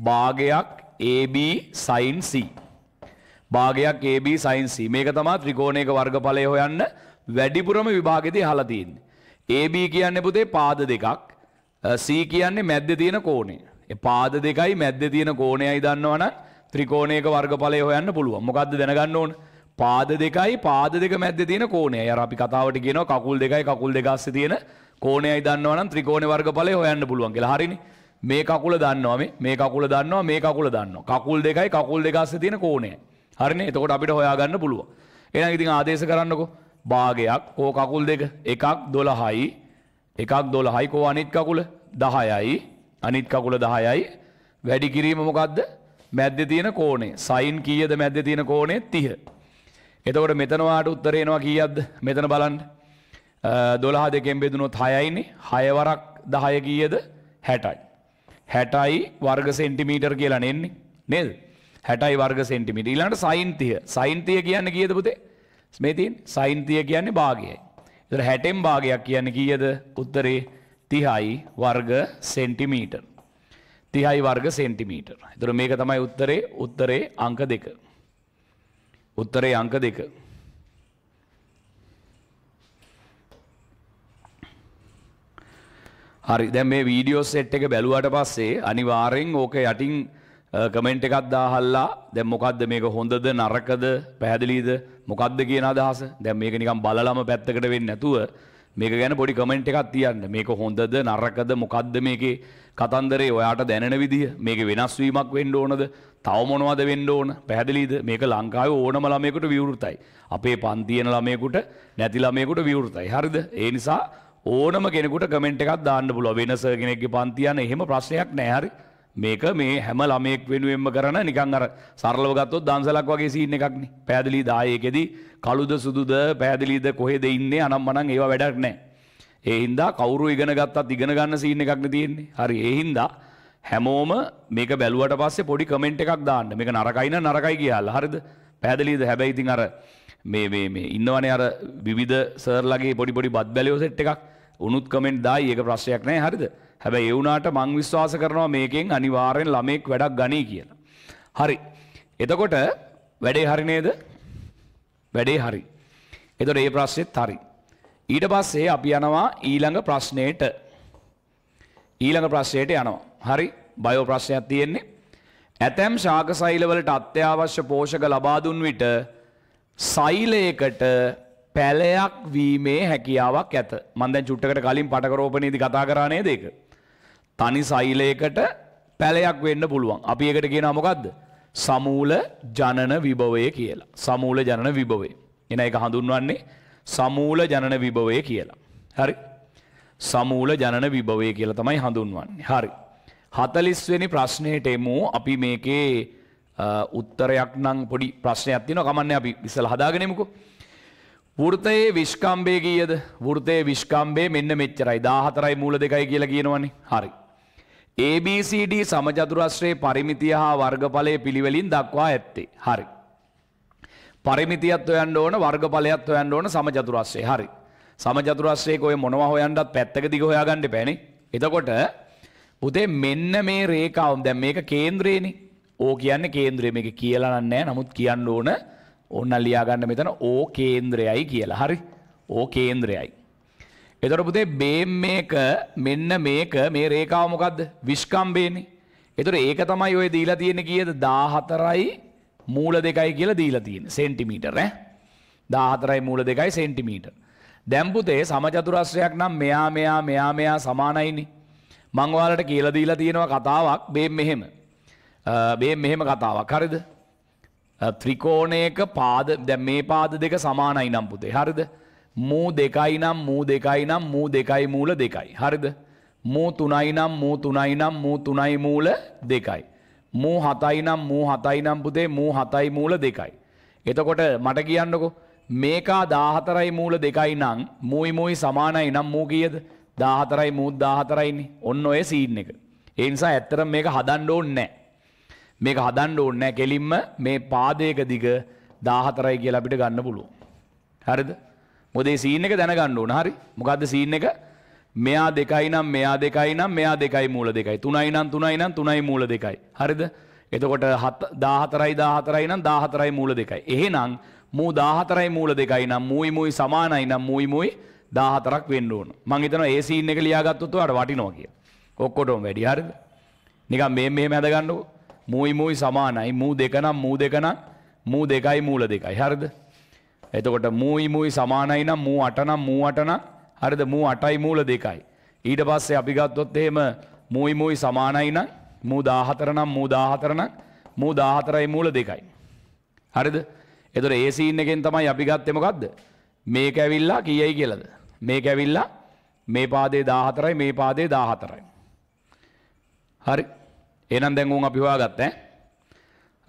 භාගයක් AB sin C. භාගයක් AB sin C. මේක තමයි ත්‍රිකෝණයක වර්ගඵලය හොයන්න වැඩිපුරම විභාගෙදී අහලා තියෙන්නේ. AB කියන්නේ පුතේ පාද දෙකක්. C කියන්නේ මැද්දේ තියෙන කෝණය. ඒ පාද දෙකයි මැද්දේ තියෙන කෝණයයි දන්නවනම් ත්‍රිකෝණයක වර්ගඵලය හොයන්න පුළුවන්. මොකද්ද දැනගන්න ඕන? පාද දෙකයි පාද දෙක මැද්දේ තියෙන කෝණයයි. අර අපි කතාවට කියනවා කකුල් දෙකයි කකුල් දෙක අස්සේ තියෙන කෝණයයි දන්නවනම් ත්‍රිකෝණ වර්ගඵලය හොයන්න පුළුවන් කියලා. හරිනේ. මේ කකුල දන්නවා මේ මේ කකුල දන්නවා මේ කකුල දන්නවා. කකුල් දෙකයි කකුල් දෙක අස්සේ තියෙන කෝණයයි. හරිනේ. එතකොට අපිට හොයාගන්න පුළුවන්. එහෙනම් ඉතින් ආදේශ කරන්නකෝ. භාගයක් කෝ කකුල් දෙක? එකක් 12යි එකක් 12යි කෝ අනිත් කකුල? 10යි අනිත් කකුල 10යි වැඩි කිරීම මොකද්ද? මැද්දේ තියෙන කෝණය. sin කීයද මැද්දේ තියෙන කෝණය? 30 එතකොට මෙතන වාට උත්තරේ එනවා කීයක්ද? මෙතන බලන්න. 12 දෙකෙන් බෙදුනොත් 6යිනේ 6 වරක් 10 කීයද? 60යි 60යි වර්ග සෙන්ටිමීටර් කියලා නෙන්නේ. නේද? 60යි වර්ග සෙන්ටිමීටර්. ඊළඟට sin 30 sin 30 කියන්නේ කීයද පුතේ? මේ තියෙන sin 30 කියන්නේ භාගයයි. එතකොට 60න් භාගයක් කියන්නේ කීයද? උත්තරේ 30යි වර්ග සෙන්ටිමීටර්. 30යි වර්ග සෙන්ටිමීටර්. එතකොට මේක තමයි උත්තරේ උත්තරේ අංක දෙක. උත්තරේ අංක දෙක. හරි දැන් මේ වීඩියෝ සෙට් එක බැලුවට පස්සේ අනිවාර්යෙන් ඕක යටින් කමෙන්ට් එකක් දාහල්ලා දැන් මොකද්ද මේක හොඳද නරකද පැහැදිලිද? මොකද්ද කියන අදහස? දැන් මේක නිකන් බලලම පැත්තකට වෙන්නේ නැතුව මේක ගැන පොඩි කමෙන්ට් එකක් තියන්න. මේක හොඳද නරකද මොකද්ද මේකේ කතන්දරේ ඔයාට දැනෙන විදිහ මේක වෙනස් වීමක් වෙන්න ඕනද? තව මොනවද වෙන්න ඕන? පැහැදිලිද? මේක ලංකාවේ ඕනම ළමයෙකුට විවෘතයි. අපේ පන්තියන ළමයෙකුට නැති ළමයෙකුට විවෘතයි. හරිද? ඒ නිසා ඕනම කෙනෙකුට කමෙන්ට් එකක් දාන්න පුළුවන්. වෙනස කෙනෙක්ගේ පන්තියන එහෙම ප්‍රශ්නයක් නැහැ. හරි? මේක මේ හැම ළමයෙක් වෙනුවෙන්ම කරන නිකන් අර සරලව ගත්තොත් දන්සලක් වගේ සීන් එකක්නේ. පැහැදිලිද ආයේකෙදි කළුද සුදුද පැහැදිලිද කොහෙද ඉන්නේ අනම් මනම් ඒවා වැඩක් නැහැ ඒ හින්දා කවුරු ඉගෙන ගත්තත් ඉගෙන ගන්න සීන් එකක් නේ තියෙන්නේ. හරි ඒ හින්දා හැමෝම මේක බැලුවට පස්සේ පොඩි කමෙන්ට් එකක් දාන්න. මේක නරකයි නම් නරකයි කියලා. හරිද? පැහැදිලිද හැබැයි ඉතින් අර මේ මේ මේ ඉන්නවනේ අර විවිධ සර්ලගේ පොඩි පොඩි බත් බැලියෝ සෙට් එකක්. උනුත් කමෙන්ට් දායි. ඒක ප්‍රශ්නයක් නැහැ හරිද? හැබැයි ඒ වුණාට මං විශ්වාස කරනවා මේකෙන් අනිවාර්යෙන් ළමෙක් වැඩක් ගනී කියලා. හරි. එතකොට වැඩේ හරි නේද? වැඩේ හරි. එතකොට ඒ ප්‍රශ්නේත් හරි. ඊට පස්සේ අපි යනවා ඊළඟ ප්‍රශ්නයට ඊළඟ ප්‍රශ්නයට යනවා. හරි. බයෝ ප්‍රශ්නයක් තියෙන්නේ. ඇතැම් ශාක සෛලවලට අත්‍යවශ්‍ය පෝෂක ලබා දුන් විට සෛලයකට පැලයක් වීමේ හැකියාවක් ඇත. මම දැන් චුට්ටකට කලින් පටකරෝපණයේදී කතා කරා නේද ඒක? තනි සෛලයකට පැලයක් වෙන්න පුළුවන්. අපි ඒකට කියනවා මොකද්ද? සමූල ජනන විභවය කියලා. සමූල ජනන විභවය. එන එක හඳුන්වන්නේ සමූල ජනන විභවය කියලා. හරි? සමූල ජනන විභවය කියලා තමයි හඳුන්වන්නේ. හරි. 40 වෙනි ප්‍රශ්නයට එමු. අපි මේකේ උත්තරයක් නම් පොඩි ප්‍රශ්නයක් තියෙනවා. කමන්නේ අපි ඉස්සලා හදාගෙන එමුකෝ. වෘතයේ විශ්කම්බේ කීයද? වෘතයේ විශ්කම්බේ මෙන්න මෙච්චරයි. 14යි මූල දෙකයි කියලා කියනවනේ. හරි. ABCD සමචතුරස්‍රයේ පරිමිතිය හා වර්ගඵලය පිළිවෙලින් දක්වා ඇත්තේ. හරි. පරිමිතියත් හොයන්න ඕන වර්ගඵලයත් හොයන්න ඕන සමචතුරස්‍රයේ. හරි. සමචතුරස්‍රයක ඔය මොනවා හොයන්නත් පැත්තක දිග හොයාගන්න එපානේ. එතකොට පුතේ මෙන්න මේ රේඛාව දැන් මේක කේන්ද්‍රේනේ. ඕ කියන්නේ කේන්ද්‍රය මේක කියලා නෑ නමුත් කියන්න ඕන ඕන්න ලියා ගන්න මෙතන ඕ කේන්ද්‍රයයි කියලා. හරි. ඕ කේන්ද්‍රයයි. එතකොට පුතේ බේම් මේක මෙන්න මේක මේ රේඛාව මොකද්ද? විස්කම්බේනේ. එතකොට ඒක තමයි ඔය දීලා තියෙන්නේ කීයද? 14යි මූල දෙකයි කියලා දීලා තියෙන්නේ. සෙන්ටිමීටර ඈ. 14යි මූල දෙකයි සෙන්ටිමීටර. දැන් පුතේ සමචතුරස්‍රයක් නම් මෙයා මෙයා මෙයා මෙයා සමානයිනේ. මං ඔයාලට කියලා දීලා තියෙනවා කතාවක් බේම් මෙහෙම. බේම් මෙහෙම කතාවක්. හරිද? ත්‍රිකෝණයක පාද දැන් මේ පාද දෙක සමානයි නම් පුතේ. හරිද? මූ දෙකයි නම් මූ දෙකයි නම් මූ දෙකයි මූල දෙකයි. හරිද? මූ තුනයි නම් මූ තුනයි නම් මූ තුනයි මූල දෙකයි. මූ හතයි නම් මූ හතයි නම් පුතේ මූ හතයි මූල දෙකයි. එතකොට මට කියන්නකෝ මේකා 14යි මූල දෙකයි නම් මූයි මූයි සමානයි නම් මූ කීයද? 14යි මූ 14යිනේ. ඔන්න ඔය සීන් එක. ඒ නිසා ඇත්තටම මේක හදන්න ඕනේ නැහැ. මේක හදන්න ඕනේ නැහැ. කෙලින්ම මේ පාදයක දිග 14යි කියලා අපිට ගන්න පුළුවන්. හරිද? මොදේ සීන් එක දැනගන්න ඕන. හරි? මොකද්ද සීන් එක? මෙයා දෙකයි නම් මෙයා දෙකයි නම් මෙයා දෙකයි මූල දෙකයි. තුනයි නම් තුනයි නම් තුනයි මූල දෙකයි. හරිද? එතකොට 14යි 14යි නම් 14යි මූල දෙකයි. එහෙනම් මූ 14යි මූල දෙකයි නම් මූයි මූයි සමානයි නම් මූයි මූයි 14ක් වෙන්න ඕන. මං හිතනවා ඒ සීන් එක ලියාගත්තොත් ඔයාලට වටිනවා කියලා. ඔක්කොටම වැඩි. හරිද? නිකන් මේ මෙහෙම හදගන්නකො මූයි මූයි සමානයි. මූ දෙක නම් මූ දෙක නම් මූ දෙකයි මූල දෙකයි. හරිද? එතකොට මූයි මූයි සමානයි නම් මූ අට නම් මූ අට නම් හරිද? මූ අටයි මූල දෙකයි. ඊට පස්සේ අපි ගත්තොත් එහෙම මූයි මූයි සමානයි නම් මූ 14 නම් මූ 14 නම් මූ 14යි මූල දෙකයි. හරිද? එතකොට ඒ සීන් එකෙන් තමයි අපි ගත්තේ මොකද්ද? මේක ඇවිල්ලා කීයයි කියලාද? මේක ඇවිල්ලා මේ පාදේ 14යි මේ පාදේ 14යි හරි. එහෙනම් දැන් උන් අපි හොයාගත්තා ඈ?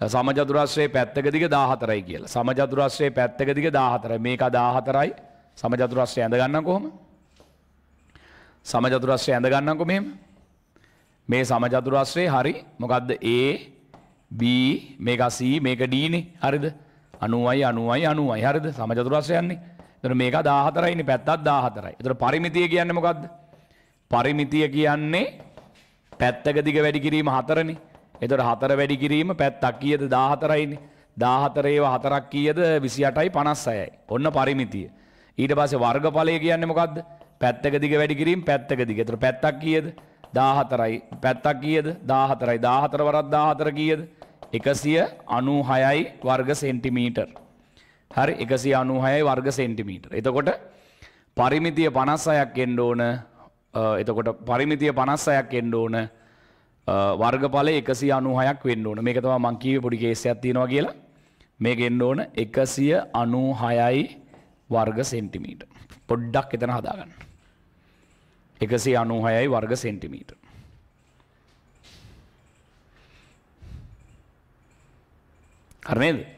සමජදුරශ්‍රයේ පැත්තක දිග 14යි කියලා. සමජදුරශ්‍රයේ පැත්තක දිග 14. මේක 14යි. සමජදුරශ්‍රය ඇඳ ගන්නම් කොහොම? සමජදුරශ්‍රය ඇඳ ගන්නම්කො මෙහෙම. මේ සමජදුරශ්‍රයේ හරි මොකද්ද A B මේක C මේක D නේ. හරිද? 90යි 90යි 90යි හරිද? සමජදුරශ්‍රය යන්නේ. එතකොට මේක 14යිනේ පැත්තත් 14යි. එතකොට පරිමිතිය කියන්නේ මොකද්ද? පරිමිතිය කියන්නේ පැත්තක දිග වැඩි කිරීම 4නේ. එතොට හතර වැඩි කිරීම පැත්තක් කියද දාහතරයිනි දාහතරේව හතරක් කියද? විසි අටයි පනස් අයයි. ඔන්න පරිමිතිය. ඊට පස වර්ගඵලය කියන්න මොකක්ද පැත්තක දිග වැඩිකිරීම පැත්තක දිග. තුර පැත්තක් කියද? දාහතරයි පැත්තක් කියද? දාහතරයි දාහතර වරත් දාහතර කියද? එකසිය අනූ හයයි වර්ග සෙන්ටිමීටර්. හරි? එකසි අනූ හයයි වර්ග සෙන්ටිමීටර්. එතකොට පරිමිතිය පනස් අයක් එන්ඩ ඕන එතකොට පරිමිතිය පනස් අයක් එන්ඩ ඕන. වර්ගඵලය 196ක් වෙන්න ඕන. මේක තමයි මම කිව්වේ පොඩි කේස් එකක් තියෙනවා කියලා. මේක එන්න ඕන 196යි වර්ග සෙන්ටිමීටර්. පොඩ්ඩක් එතන හදාගන්න. 196යි වර්ග සෙන්ටිමීටර්. හරි නේද?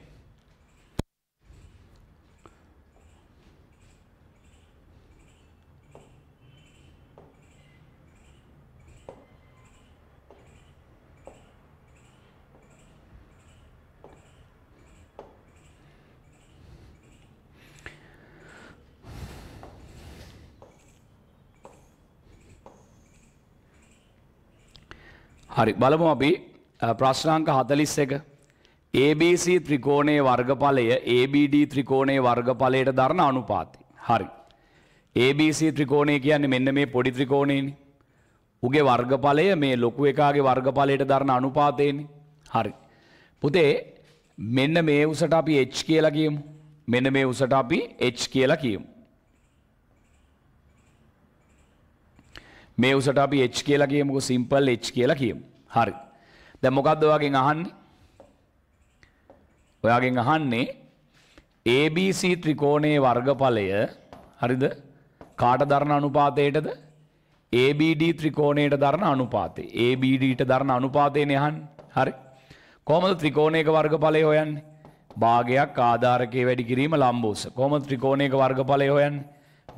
හරි බලමු අපි ප්‍රශ්නාංක 41 ABC ත්‍රිකෝණයේ වර්ගඵලය ABD ත්‍රිකෝණයේ වර්ගඵලයට දරන අනුපාතය. හරි. ABC ත්‍රිකෝණය කියන්නේ මෙන්න මේ පොඩි ත්‍රිකෝණයනේ. උගේ වර්ගඵලය මේ ලොකු එකාගේ වර්ගඵලයට දරන අනුපාතයනේ. හරි. පුතේ මෙන්න මේ උසට අපි h කියලා කියමු. මෙන්න මේ උසට අපි h කියලා කියමු. මේ උසට අපි h කියලා කියමුකෝ සිම්පල් h කියලා කියමු. හරි. දැන් මොකද්ද ඔයාගෙන් අහන්නේ? ඔයාගෙන් අහන්නේ ABC ත්‍රිකෝණයේ වර්ගඵලය හරිද? කාට දරන අනුපාතයටද? ABD ත්‍රිකෝණයට දරන අනුපාතය. ABDට දරන අනුපාතයනේ අහන්නේ. හරි. කොහොමද ත්‍රිකෝණයක වර්ගඵලය හොයන්නේ? භාගයක් ආධාරකයේ වැඩි කිරීම ලම්බෝස. කොහොමද ත්‍රිකෝණයක වර්ගඵලය හොයන්නේ?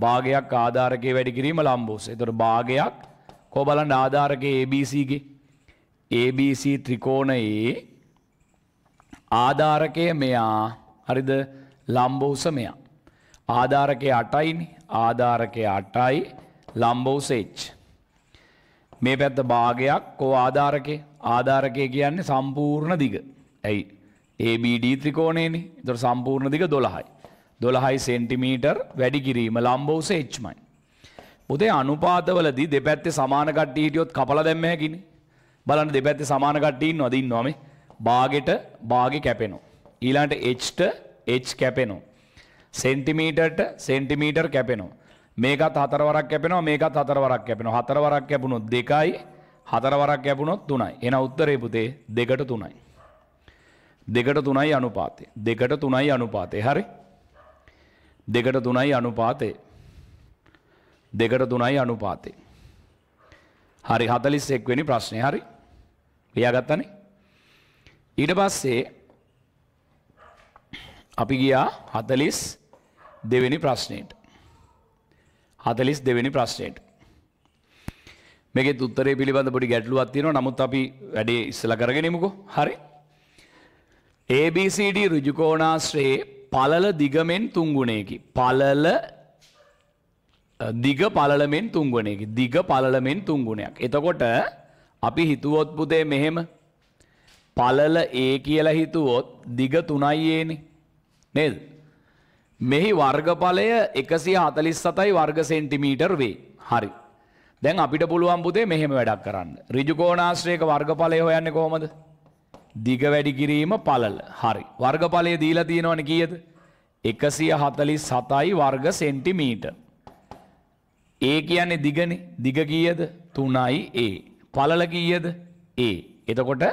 භාගයක් ආධාරකයේ වැඩි කිරීම ලම්බෝස. ඒතර භාගයක් කොහොම බලන්න ආධාරකයේ ABC ගේ ABC ත්‍රිකෝණයේ ආධාරකය මෙයා හරිද ලම්බෝස මෙයා. ආධාරකය 8යිනේ. ආධාරකය 8යි ලම්බෝස H. මේ පැත්ත භාගයක් කෝ ආධාරකේ ආධාරකය කියන්නේ සම්පූර්ණ දිග. ඇයි? ABD ත්‍රිකෝණයනේ. ඒතර සම්පූර්ණ දිග 12යි. 12යි සෙන්ටිමීටර් වැඩි කිරීම ලම්බෝස Hමයි. පුතේ අනුපාතවලදී දෙපැත්තේ සමාන කට්ටිය හිටියොත් කපලා දැම්ම හැකිනේ. බලන්න දෙපැත්තේ සමාන කට්ටිය ඉන්නවද ඉන්නවම භාගෙට භාගෙ කැපෙනවා. ඊළඟට Hට H කැපෙනවා. සෙන්ටිමීටර්ට සෙන්ටිමීටර් කැපෙනවා. මේකත් හතර වරක් කැපෙනවා මේකත් හතර වරක් කැපෙනවා. හතර වරක් කැපුණොත් දෙකයි හතර වරක් කැපුණොත් තුනයි. එන උත්තරේ පුතේ දෙකට තුනයි. දෙකට තුනයි අනුපාතය. දෙකට තුනයි අනුපාතය. හරි? දෙකට තුනයි අනුපාතය. දෙකට තුනයි අනුපාතය. හරි 41 වෙනි ප්‍රශ්නේ හරි? ලියාගත්තනේ? ඊට පස්සේ අපි ගියා 42 වෙනි ප්‍රශ්නෙට. 42 වෙනි ප්‍රශ්නෙට. මේකෙත් උත්තරේ පිළිබඳ පොඩි ගැටලුවක් තියෙනවා. නමුත් අපි වැඩේ ඉස්සලා කරගෙන යමුකෝ. හරි? ABCD ඍජුකෝණාශ්‍රයේ පළල දිගමෙන් තුන් ගුණයකි. පළල දිග පලලමෙන් තුංගුණ එක දිග පලලමෙන් තුංගුණයක්. එතකොට අපි හිතුවොත් පුතේ මෙහෙම පලල ඒ කියලා හිතුවොත් දිග තුනයියේනි නේද. මෙහි වර්ගඵලය එකසි හතලිස් සතයි වර්ග සෙන්ටිමීටර් වේ හරි. දැන් අපිට පුළුවන් පුතේ මෙහෙම වැඩක් කරන්න. රිජුකෝනාශ්‍රයක වර්ගඵලය හොයන්න කොහොමද. දිග වැඩි කිරීම පලල හරි. වර්ගඵලය දීලා තියෙනවන කියද. එකසිය හතලිස් සතයි වර්ග සෙන්ටිමීට. ඒ කියන්නේ දිගන දිග කියද තුනයි ඒ. පලල කීයද ඒ. එතකොට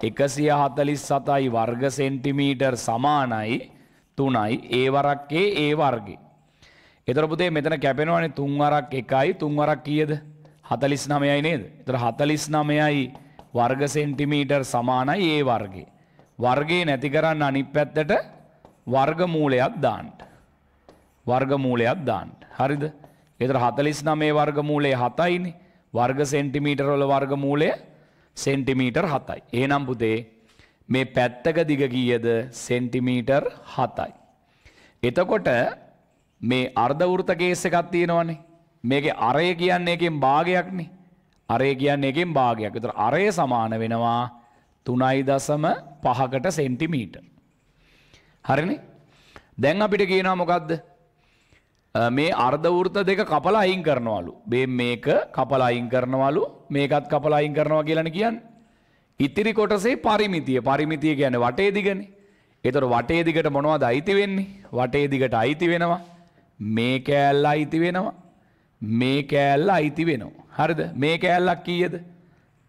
එකසිය හතලිස් සතයි වර්ග සෙන්ටිමීටර් සමානයි තුනයි ඒ වරක්කේ ඒ වර්ගේ. එතරපුතේ මෙතන කැපෙනවන තුන්වරක් එකයි තුන්වරක් කියද හතලිස් නමයයි නේද. එතර හතලිස් නමයයි වර්ග සෙන්ටිමීටර් සමානයි ඒ වර්ගේ. වර්ගේ නැති කරන්න අනි පැත්තට වර්ගමූලයක් දාන්ට. වර්ගමූලයක් දාන්ට. හරිද. එතර හතලිස් නමේ වර්ගමූලේ හතයිනි වර්ග සෙන්ටිමීටරොල වර්ගමූලය සෙන්ටිමීටර් හතයි. ඒ නම් පුතේ මේ පැත්තක දිග ගීයද සෙන්ටිමීටර් හතයි. එතකොට මේ අර්ධවෘත කේස එකක් තියෙනවනේ මේක අරය කියන්නේ එකෙන් භාගයක්නේ අරය කියන්නේ එකෙන් භාගයක්. විතර අරය සමාන වෙනවා තුනයි දසම පහකට සෙන්ටිමීට. හරිනි? දැන් අපිට කියනවා මොකක්ද මේ අර්ධවෘත දෙක කපල අයින් කරනවලු. බේ මේක කපල අයින් කරනවලු. මේකත් කපල අයින් කරනවා කියලන කියන්න. ඉතිරි කොටසේ පරිමිතිය. පරිමිතිය ගැන වටේ දිගන. එතොට වටේ දිගට මොනවද අයිති වෙන්නේ? වටේ දිගට අයිති වෙනවා. මේ කෑල්ල අයිති වෙනවා. මේ කෑල්ල අයිති වෙනවා. හරිද? මේ කෑල්ලක් කීයද?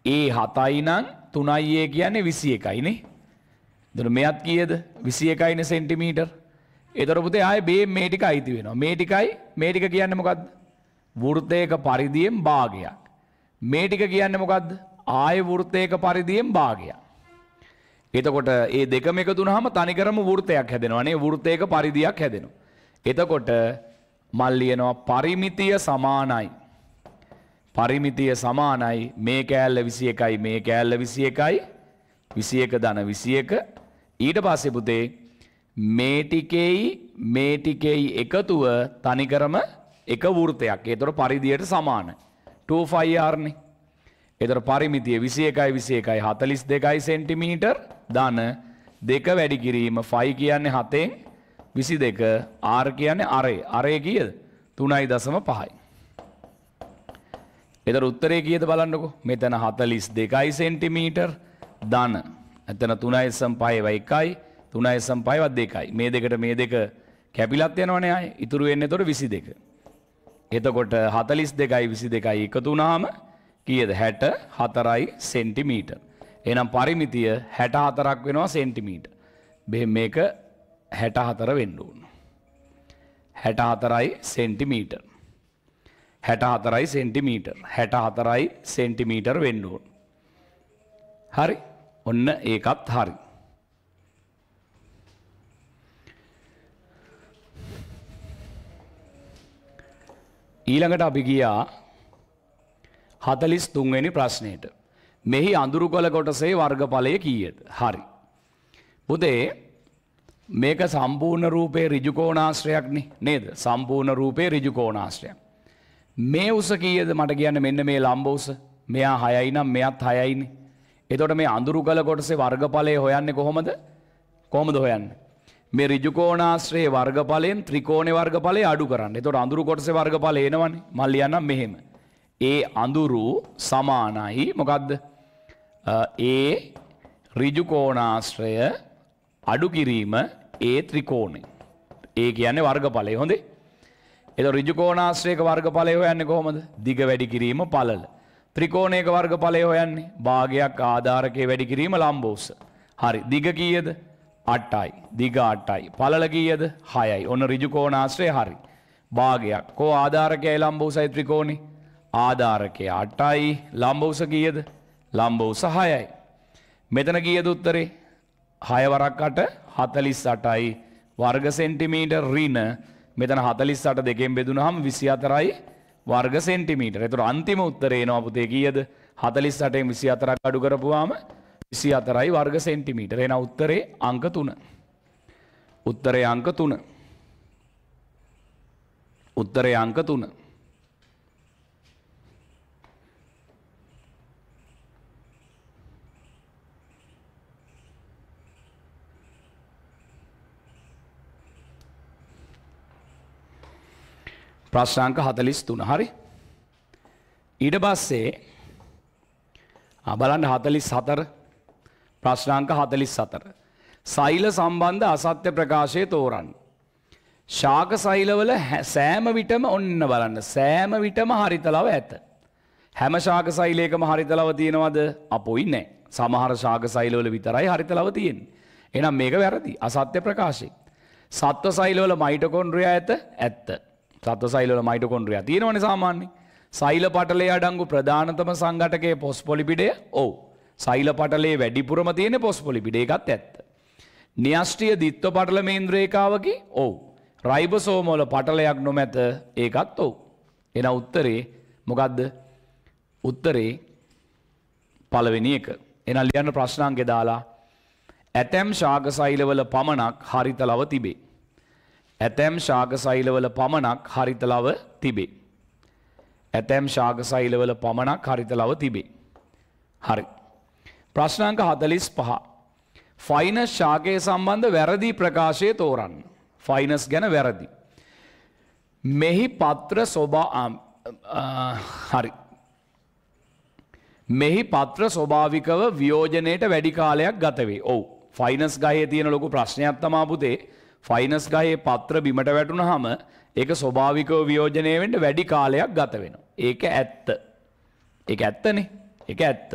ඒ හතයිනං තුනයියේ කියන්නේ විසි එකයිනේ දර මෙත් කියද? විසි එකයින සෙන්ටිමීටර් එතරපුතේ ආය බේ මේටික අයිති වෙනවා. මේටිකයි මේටික කියන්න මොකක්ද වෘතයක පරිදියෙන් භාගයක්. මේටික කියන්න මොකක්ද ආය වෘතයක පරිදියෙන් භාගයක්. එතකොට ඒ දෙකම එකතුන හම තනිකරම වෘතයක් හැදෙනවනේ වෘතයක පරිදියක් හැදෙනවා. එතකොට මල්ලියනවා පරිමිතිය සමානයි. පරිමිතිය සමානයි. මේ කෑල්ල විසි එකයි මේ කෑල්ල විසි එකයි විසි එක දන විසි එක ඊට පස්සෙ පුතේ මේටිකෙයි මේටිකෙයි එකතුව තනිකරම එක වෘතයක් ඒතොර පරිදියට සමාන. 2ෆයිආර්නි එතර පරිමිතිය විසි එකයි විසි එකයි හතලිස් දෙකයි සෙන්ටිමීටර්. දන දෙක වැඩි කිරීම ෆයි කියන්නේ හතෙන් විසි දෙක ආර් කියන්නේ අරේ අරය කියද? තුනයි දසම පහයි. එතර උත්තරේ කියද බලන්නකු මෙතන හතලිස් දෙකයි සෙන්ටිමීටර් දන ඇතන තුනයිසම් පයව එකයි තුනයිසම් පයවත් දෙකයි මේ දෙකට මේ දෙක කැපිලත් යනවනය ඉතුරු වෙන්න තොට විසි දෙක. එතකොට හතලිස් දෙකයි විසි දෙකයි එකතුනාම කියද හැට හතරයි සෙන්ටිමීට. එනම් පරිමිතිය හැට හතරක් වෙනවා සෙන්ටිමීට. බෙ මේක හැට හතර වෙන්ඩුවන්. හැට හතරයි සෙන්ටිමීටර්. හැට හතරයි සෙන්ටිමීටර් හැට හතරයි සෙන්ටිමීටර් වෙන්ඩුවන්. හරි ඔන්න ඒකත් හරි. ඊළඟට අපි ගියා හතලිස් තුන්වෙනි ප්‍රශ්නයට. මෙහි අඳුරු කොළ කොටසේ වර්ගඵලය කීයද. හරි. පුතේ මේක සම්පූර්ණ රූපේ රිජුකෝනාශ්‍රයක්නි නේද සම්පූර්ණ රූපේ රිජුකෝනාශ්‍රයක්. මේ උස කීයද මට කියන්න මෙන්න මේ ලම්බෝස මෙයා හයයි නම් මෙයත් හයයිනි. එතොට මේ අඳුරු කළ කොටසේ වර්ගඵලය හොයන්න කොහොමද? කොමද හොයන්න. මේ රිජුකෝනාශ්‍රයේ වර්ගඵලයෙන් ත්‍රිකෝණය වර්ගඵලය අඩු කරන්න. එතොට අඳුරු කොටස වර්ගඵල එනවන. මල්ලියනම් මෙහෙම. ඒ අඳුරු සමානයි. මොකක්ද ඒ රිජුකෝනාශ්‍රය අඩු කිරීම ඒ ත්‍රිකෝණය. ඒ කියන්නේ වර්ගඵලය. හොඳේ? එද රිජුකෝනාශ්‍රයක වර්ගඵලය හොයන්නේ කොහොමද? දිග වැඩි කිරීම පලල ත්‍රිකෝණයක වර්ගඵලය හොයන්නේ භාගයක් ආධාරකය වැඩි කිරීම ලම්බෝස. හරි. දිග කීයද? අට්ටයි දිග අට්ටයි පලල කීයද? හයයි. ඔන්න රිජුකෝනාශ්‍රය හරි. භාගයක්. කෝ ආධාරකය ලම්බෝසයි ත්‍රිකෝණේ? ආධාරකය අටයි. ලම්බවස කියද? ලම්බවස හයයි. මෙතන කියද උත්තරේ? හයවරක්කට හතලිස් අටයි. වර්ග සෙන්ටිමීට රීන මෙතන හතලිස් අට දෙකෙන් බෙදුන හම විසි අතරයි වර්ග සෙන්ටිමීට එතුර අන්තිම උත්තරේ නොපුතේ කියද හතලිස් අටෙන් විසි අතරක් අඩු කරපුවාම විසි අතරයි වර්ග සෙන්ටිමීට එන උත්තරේ අංක තුන. උත්තරේ අංක තුන. උත්තරේ අංක තුන. ප්‍රශ්නාංක 43 හරි. ඊට පස්සේ ආ බලන්න 44 ප්‍රශ්නාංක 44. සෛල සම්බන්ධ අසත්‍ය ප්‍රකාශය තෝරන්න. ශාක සෛලවල හැ- සෑම විටම ඔන්න බලන්න සෑම විටම හරිතලව ඇත. හැම ශාක සෛලයකම හරිතලව තියෙනවද අපොයි නෑ. සමහර ශාක සෛලවල විතරයි හරිතලව තියෙන්නේ. එහෙනම් මේක වැරදි. අසත්‍ය ප්‍රකාශය. සත්ව සෛලවල මයිටොකොන්ඩ්‍රියා ඇත ඇත්ත. සත්ව සෛලවල මයිටොකොන්ඩ්‍රියා තියෙනවනේ සාමාන්‍යයෙන්. සෛල පටලයේ අඩංගු ප්‍රධානතම සංඝටකයේ පොස්පොලිපිඩය ඔව්. සෛල පටලයේ වැඩිපුරම තියෙන පොස්පොලිපිඩ එකත් ඇත්ත. න්‍යෂ්ටිය දිත්ව පටල මේන්ද්‍රේකාවකි ඔව්. රයිබසෝමෝල පටලයක් නොමැත ඒකත් ඔව්. එන උත්තරේ මොකක්ද උත්තරේ පළවෙනි එක. එන ලියන්න ප්‍රශ්නාන්ගෙ දාලා ඇතැම් ශාකසෛලවල පමණක් හරිතලව තිබේ. ඇතැම් ශාකසෛලවල පමණක් හරිතලව තිබේ. ඇතැම් ශාකසෛලවල පමණක් හරිතලව තිබේ. හරි. ප්‍රශ්නාංක හතලිස් පහ. ෆයිනස් ශාකය සම්බන්ධ වැරදි ප්‍රකාශය තෝරන්න. ෆයිනස් ගැන වැරදි. මෙහි පත්‍ර ස්වභා හරි. මෙහි පත්‍ර ස්වභාවිකව වියෝජනයට වැඩි කාලයක් ගතවේ ඔවු ෆයිනස් ගහයේ තියෙන ලොකු ප්‍රශ්නයක් තමාපුතේ ෆයිනස් ගහයේ පත්‍ර බිමට වැටුණ හම ඒක ස්වභාවිකව වියෝජනයවෙන්ට වැඩි කාලයක් ගත වෙන. ඒක ඇත්ත. එක ඇත්තනේ එක ඇත්ත.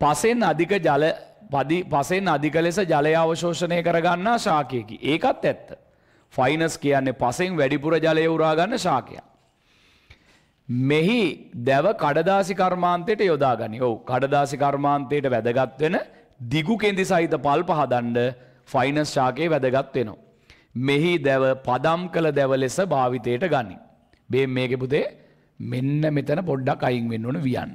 පසෙන් අධික ජල පදි පසෙන් අධික ලෙස ජලය අවශෝෂණය කරගන්නා ශාකයකි ඒකත් ඇත්ත. ෆයිනස් කියන්නේ පසෙන් වැඩිපුර ජලය උරාගන්න ශාකයක්. මෙහි දැව කඩදාසි කර්මාන්තයට යොදා ගනි ඔවු කඩදාසි කර්මාන්තයට වැදගත් වෙන දිගු කෙන්දි සහිත පල් පහදන්ඩ ෆයිනස් ශාකයේ වැදගත් වෙනවා. මෙහි දැව පදම් කළ දැව ලෙස භාවිතයට ගනි. බේ මේක පුතේ මෙන්න මෙතන පොඩ්ඩක් අයින් වෙන්න ඕන වියන්න.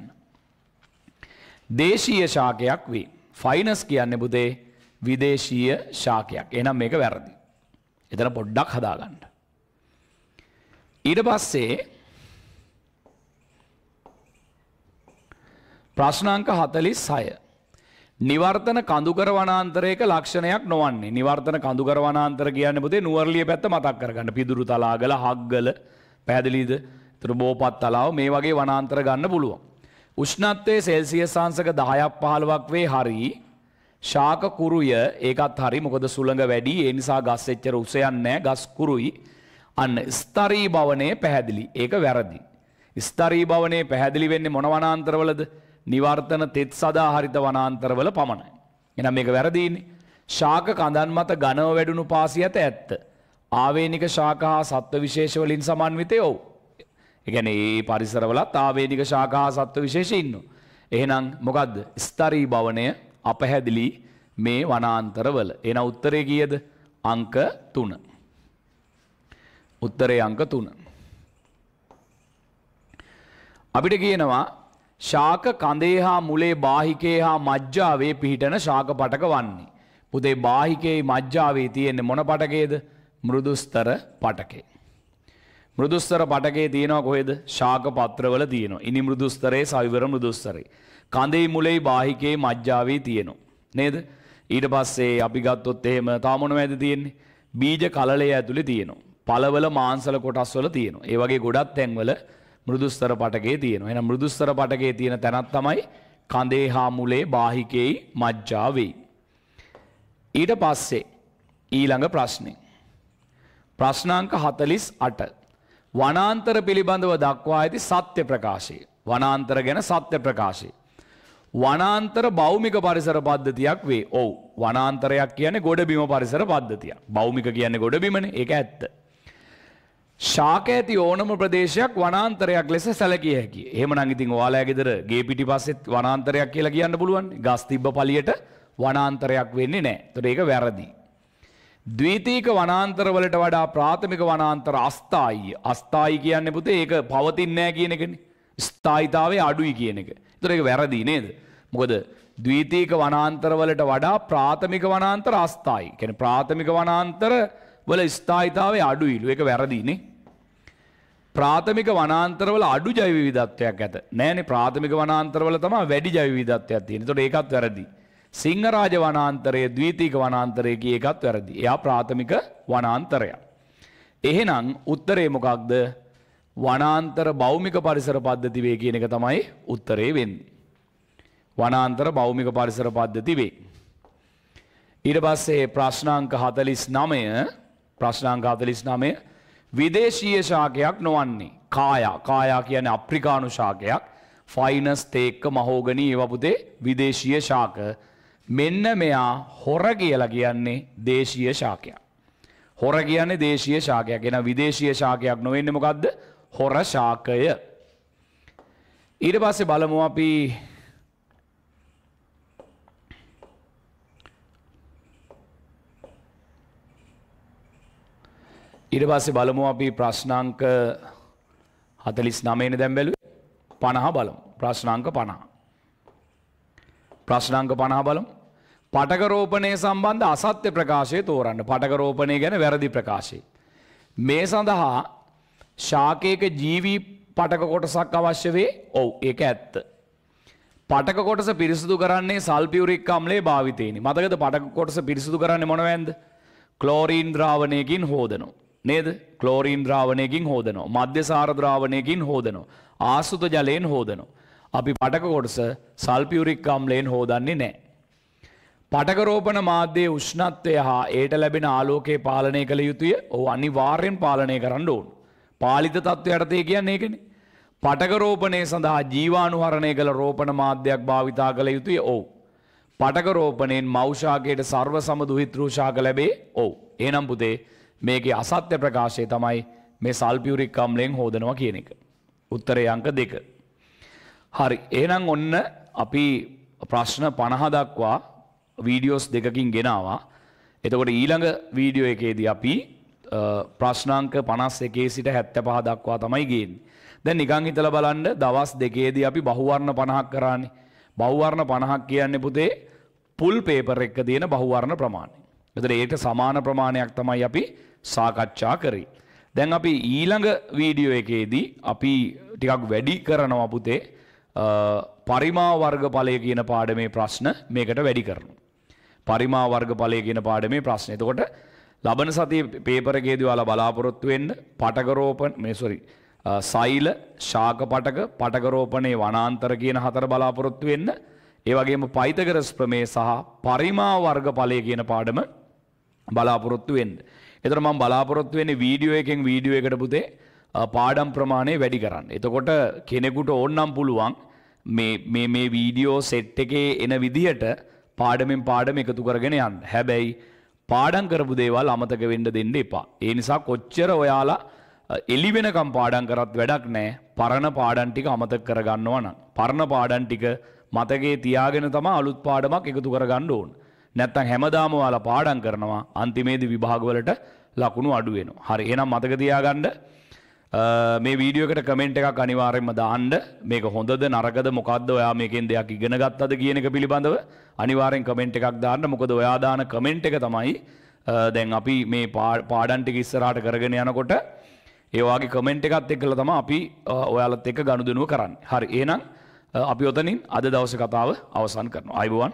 දේශීය ශාකයක් වේ. ෆයිනස් කියන්න පුතේ විදේශීය ශාකයක් එනම් මේක වැරදි. එතන පොඩ්ඩක් හදාගන්න. ඊට පස්සේ ප්‍රශ්නාංක හතලිස් සය. නිවර්තන කඳුකර වනාන්තරයක ලක්ෂණයක් නොවන්නේ. නිවර්තන කඳුකර වනාන්තර කියන්න පුතේ නුවර්ලිය පැත්ත මතක් කරගන්න. පිදුරු තලාගල හක්ගල පැදිලිද තුර බෝපත් තලාව මේ වගේ වනාන්තර ගන්න පුළුවන්. උෂ්ණත්වය සෙල්සිය සංසක දහයක් පහළුවක් වේ හරි. ශාක කුරුය ඒකත් හරි. මොකද සුළඟ වැඩි. ඒ නිසා ගස් එච්චර උසයන්නෑ ගස් කුරුයි. අන්න ස්තරී භවනය පැහැදිලි. ඒක වැරදි. ස්තරී භවනය පැහැදිලි වෙන්නේ මොන වනාන්තරවලද? නිවර්තන තෙත් සදා හරිත වනාන්තරවල පමණයි. එනම් මේක වැරදින්නේ. ශාක කඳන් මත ගනව වැඩුණු පාසි ඇත ඇත්ත. ආවේනික ශාක හා සත්ව විශේෂවලින් සමන්විතය ඔවු. එකන ඒ පරිසරවලත් ආවේනික ශාක හා සත්ව විශේෂ ඉන්න. එහෙනම් මොකක්ද ස්තරී භවනය අපහැදිලි මේ වනාන්තරවල. එන උත්තරය කියද අංක තුන. උත්තරේ අංක තුන. අපිට කියනවා ශාක කඳේ හා මුලේ බාහිකේ හා මජ්ජාවේ පිහිටන ශාක පටක වන්නේ. පුතේ බාහිකේ මජ්ජාවේ තියෙන්නේ මොන පටකේද මෘදුස්තර පටකේ. මෘදුස්තර පටකේ තියෙනවා කොහෙද ශාක පත්‍රවල තියෙනවා. ඉනි මෘදුස්තරේ සවිවර මෘදුස්තරේ. කඳේ මුලේ බාහිකේ මජ්ජාවේ තියෙනවා. නේද? ඊට පස්සේ අපි ගත්තොත් එහෙම තා මොනවද තියෙන්නේ? බීජ කලලය ඇතුලේ තියෙනවා. පළවල මාංශල කොටස් වල තියෙනවා. ඒ වගේ ගොඩක් තැන්වල මෘදුස්තර පටකේ තියෙනවා. එහෙනම් මෘදුස්තර පටකේ තියෙන තැනක් තමයි කඳේ හා මුලේ බාහිකේයි මජ්ජාවේ. ඊට පස්සේ ඊළඟ ප්‍රශ්නේ. ප්‍රශ්නාංක 48. වනාන්තර පිළිබඳව දක්වා ඇති සත්‍ය ප්‍රකාශය. වනාන්තර ගැන සත්‍ය ප්‍රකාශය. වනාන්තර භෞමික පරිසර පද්ධතියක් වේ. ඔව්. වනාන්තරයක් කියන්නේ ගොඩබිම පරිසර පද්ධතියක්. භෞමික කියන්නේ ගොඩබිමනේ. ඒක ඇත්ත. ශාක ඇති ඕනම ප්‍රදේශයක් වනාන්තරයක් ලෙස සැලකිය හැකි. එහෙමනම් ඉතින් ඔයාලා ගෙදර ගේ පිටිපස්සෙත් වනාන්තරයක් කියලා කියන්න පුළුවන්. ගස් තිබ්බ පළියට වනාන්තරයක් වෙන්නේ නැහැ. ඒතර ඒක වැරදි. ද්විතීක වනාන්තරවලට වඩා ප්‍රාථමික වනාන්තර අස්ථායි. අස්ථායි කියන්නේ පුතේ ඒක පවතින්නේ නැහැ කියන එකනේ. ස්ථායිතාවය අඩුයි කියන එක. ඒතර ඒක වැරදි නේද? මොකද ද්විතීක වනාන්තරවලට වඩා ප්‍රාථමික වනාන්තර අස්ථායි. කියන්නේ ප්‍රාථමික වනාන්තර වල ස්ථායිතාවය අඩුයිලු. ඒක වැරදිනේ. ප්‍රාථමික වනාන්තරවල අඩු ජෛව විවිධත්වයක් ඇත. නෑනේ ප්‍රාථමික වනාන්තරවල තමයි වැඩි ජෛව විවිධත්වයක් තියෙන්නේ. ඒතකොට ඒකත් වැරදි. සිංහරාජ වනාන්තරයේ ද්විතීක වනාන්තරයේ කී එකත් වැරදි. එයා ප්‍රාථමික වනාන්තරයක්. එහෙනම් උත්තරේ මොකක්ද වනාන්තර භෞමික පරිසර පද්ධති වේ කියන එක තමයි උත්තරේ වෙන්නේ. වනාන්තර භෞමික පරිසර පද්ධති වේ. ඊට පස්සේ ප්‍රශ්නාංක 49 ප්‍රශ්නාංක 49 විදේශීය ශාකයක් නොවන්නේ. කායා. කායා කියන්නේ අප්‍රිකානු ශාකයක්. ෆයිනස් තේක්ක මහෝගනී ඒවා පුතේ විදේශීය ශාක. මෙන්න මෙයා හොර කියලා කියන්නේ දේශීය ශාකයක්. හොර කියන්නේ දේශීය ශාකයක්. එන විදේශීය ශාකයක් නොවෙන්නේ මොකද්ද? හොර ශාකය. ඊට පස්සේ බලමු අපි ඊට පස්සේ බලමු අපි ප්‍රශ්නාංක 49 නේ දැන් බැලුවේ. 50 බලමු. ප්‍රශ්නාංක 50 ප්‍රශ්නාංක 50 බලමු. පටක රෝපණය සම්බන්ධ අසත්‍ය ප්‍රකාශය තෝරන්න. පටක රෝපණය ගැන වැරදි ප්‍රකාශය. මේ සඳහා ශාකයක ජීවී පටක කොටසක් අවශ්‍ය වේ? ඔව් ඒක ඇත්ත. පටක කොටස පිරිසිදු කරන්නේ සල්පියුරික් අම්ලයේ භාවිතේනි. මතකද පටක කොටස පිරිසිදු කරන්නේ මොනවැන්ද? ක්ලෝරීන් ද්‍රාවණයකින් හෝදනවා. නේද ක්ලෝරීන් ද්‍රාවණයකින් හෝදනවා මධ්‍යසාර ද්‍රාවණයකින් හෝදනවා ආසුත ජලයෙන් හෝදනවා අපි පටක කොටස සල්පියුරික් අම්ලයෙන් හෝදන්නේ නැහැ පටකරෝපණ මාධ්‍යයේ උෂ්ණත්වය හා ඒට ලැබෙන ආලෝකයේ පාලනය කළ යුතුය ඔහු අනිවාර්යෙන් පාලනය කරන්න ඕන. පාලිත තත්ත්ව යටතේ කියන්නේ ඒකනේ. පටකරෝපණය සඳහා ජීවානුහරණය කළ රෝපණ මාධ්‍යයක් භාවිතා කළ යුතුය ඔව්. පටකරෝපණයෙන් මෞෂාකයට සර්ව සමදුහිත්‍රූෂාක ලැබේ ඔව්. එහෙනම් පුතේ මේකේ අසත්‍ය ප්‍රකාශය තමයි මේ සල්පියුරික් අම්ලයෙන් හෝදනවා කියන එක. උත්තරේ අංක දෙක. හරි එහෙනම් ඔන්න අපි ප්‍රශ්න 50 දක්වා වීඩියෝස් දෙකකින් ගෙනවා. එතකොට ඊළඟ වීඩියෝ එකේදී අපි ප්‍රශ්නාංක 51 සිට 75 දක්වා තමයි ගේන්නේ. දැන් නිකන් හිතලා බලන්න දවස් දෙකේදී අපි බහුවර්ණ 50ක් කරානේ. බහුවර්ණ 50ක් කියන්නේ පුතේ පුල් පේපර් එක තියෙන බහුවර්ණ ප්‍රමාණය. එතකොට ඒකට සමාන ප්‍රමාණයක් තමයි අපි සාකච්ඡා කරේ. දැන් අපි ඊළඟ වීඩියෝ එකේදී අපි ටිකක් වැඩි කරනවා පුතේ පරිමා වර්ග ඵලය කියන පාඩමේ ප්‍රශ්න මේකට වැඩි කරනවා. පරිමා වර්ග ඵලය කියන පාඩමේ ප්‍රශ්න. එතකොට ලබන සතියේ පේපර් එකේදී ඔයාලා බලාපොරොත්තු වෙන්න පටක රෝපණ මේ සෝරි සෛල ශාක පටක පටක රෝපණේ වනාන්තර කියන හතර බලාපොරොත්තු වෙන්න. ඒ වගේම පයිතගරස් ප්‍රමේය සහ පරිමා වර්ග ඵලය කියන පාඩම බලාපොරොත්තු වෙන්න. එතකොට මම බලාපොරොත්තු වෙන්නේ වීඩියෝ එකෙන් වීඩියෝ එකට පුතේ පාඩම් ප්‍රමාණය වැඩි කරන්න. එතකොට කෙනෙකුට ඕන්නම් පුළුවන් මේ මේ මේ වීඩියෝ සෙට් එකේ එන විදිහට පාඩමෙන් පාඩම එකතු කරගෙන යන්න. හැබැයි පාඩම් කරපු දේවල් අමතක වෙන්න දෙන්න එපා. ඒ නිසා කොච්චර ඔයාලා එලි වෙනකම් පාඩම් කරත් වැඩක් නැහැ. පරණ පාඩම් ටික අමතක කරගන්නවා නම්. පරණ පාඩම් ටික මතකේ තියාගෙන තමයි අලුත් පාඩමක් එකතු කරගන්න ඕන. නැත්තම් හැමදාම ඔයාලා පාඩම් කරනවා අන්තිමේදී විභාගවලට ලකුණු අඩු වෙනවා. හරි එහෙනම් මතක තියාගන්න මේ වීඩියෝකට කමෙන්ට් එකක් අනිවාර්යෙන්ම දාන්න මේක හොඳද නරකද මොකද්ද ඔයා මේකෙන් දෙයක් ඉගෙන ගත්තද කියන එක පිළිබඳව අනිවාර්යෙන් කමෙන්ට් එකක් දාන්න මොකද ඔයා දාන කමෙන්ට් එක තමයි දැන් අපි මේ පාඩම් ටික ඉස්සරහට කරගෙන යනකොට ඒ වගේ කමෙන්ට් එකත් එක්කලා තමයි අපි ඔයාලත් එක්ක ගනුදෙනුව කරන්නේ. හරි එහෙනම් අපි ඔතනින් අද දවසේ කතාව අවසන් කරනවා. ආයිබෝවන්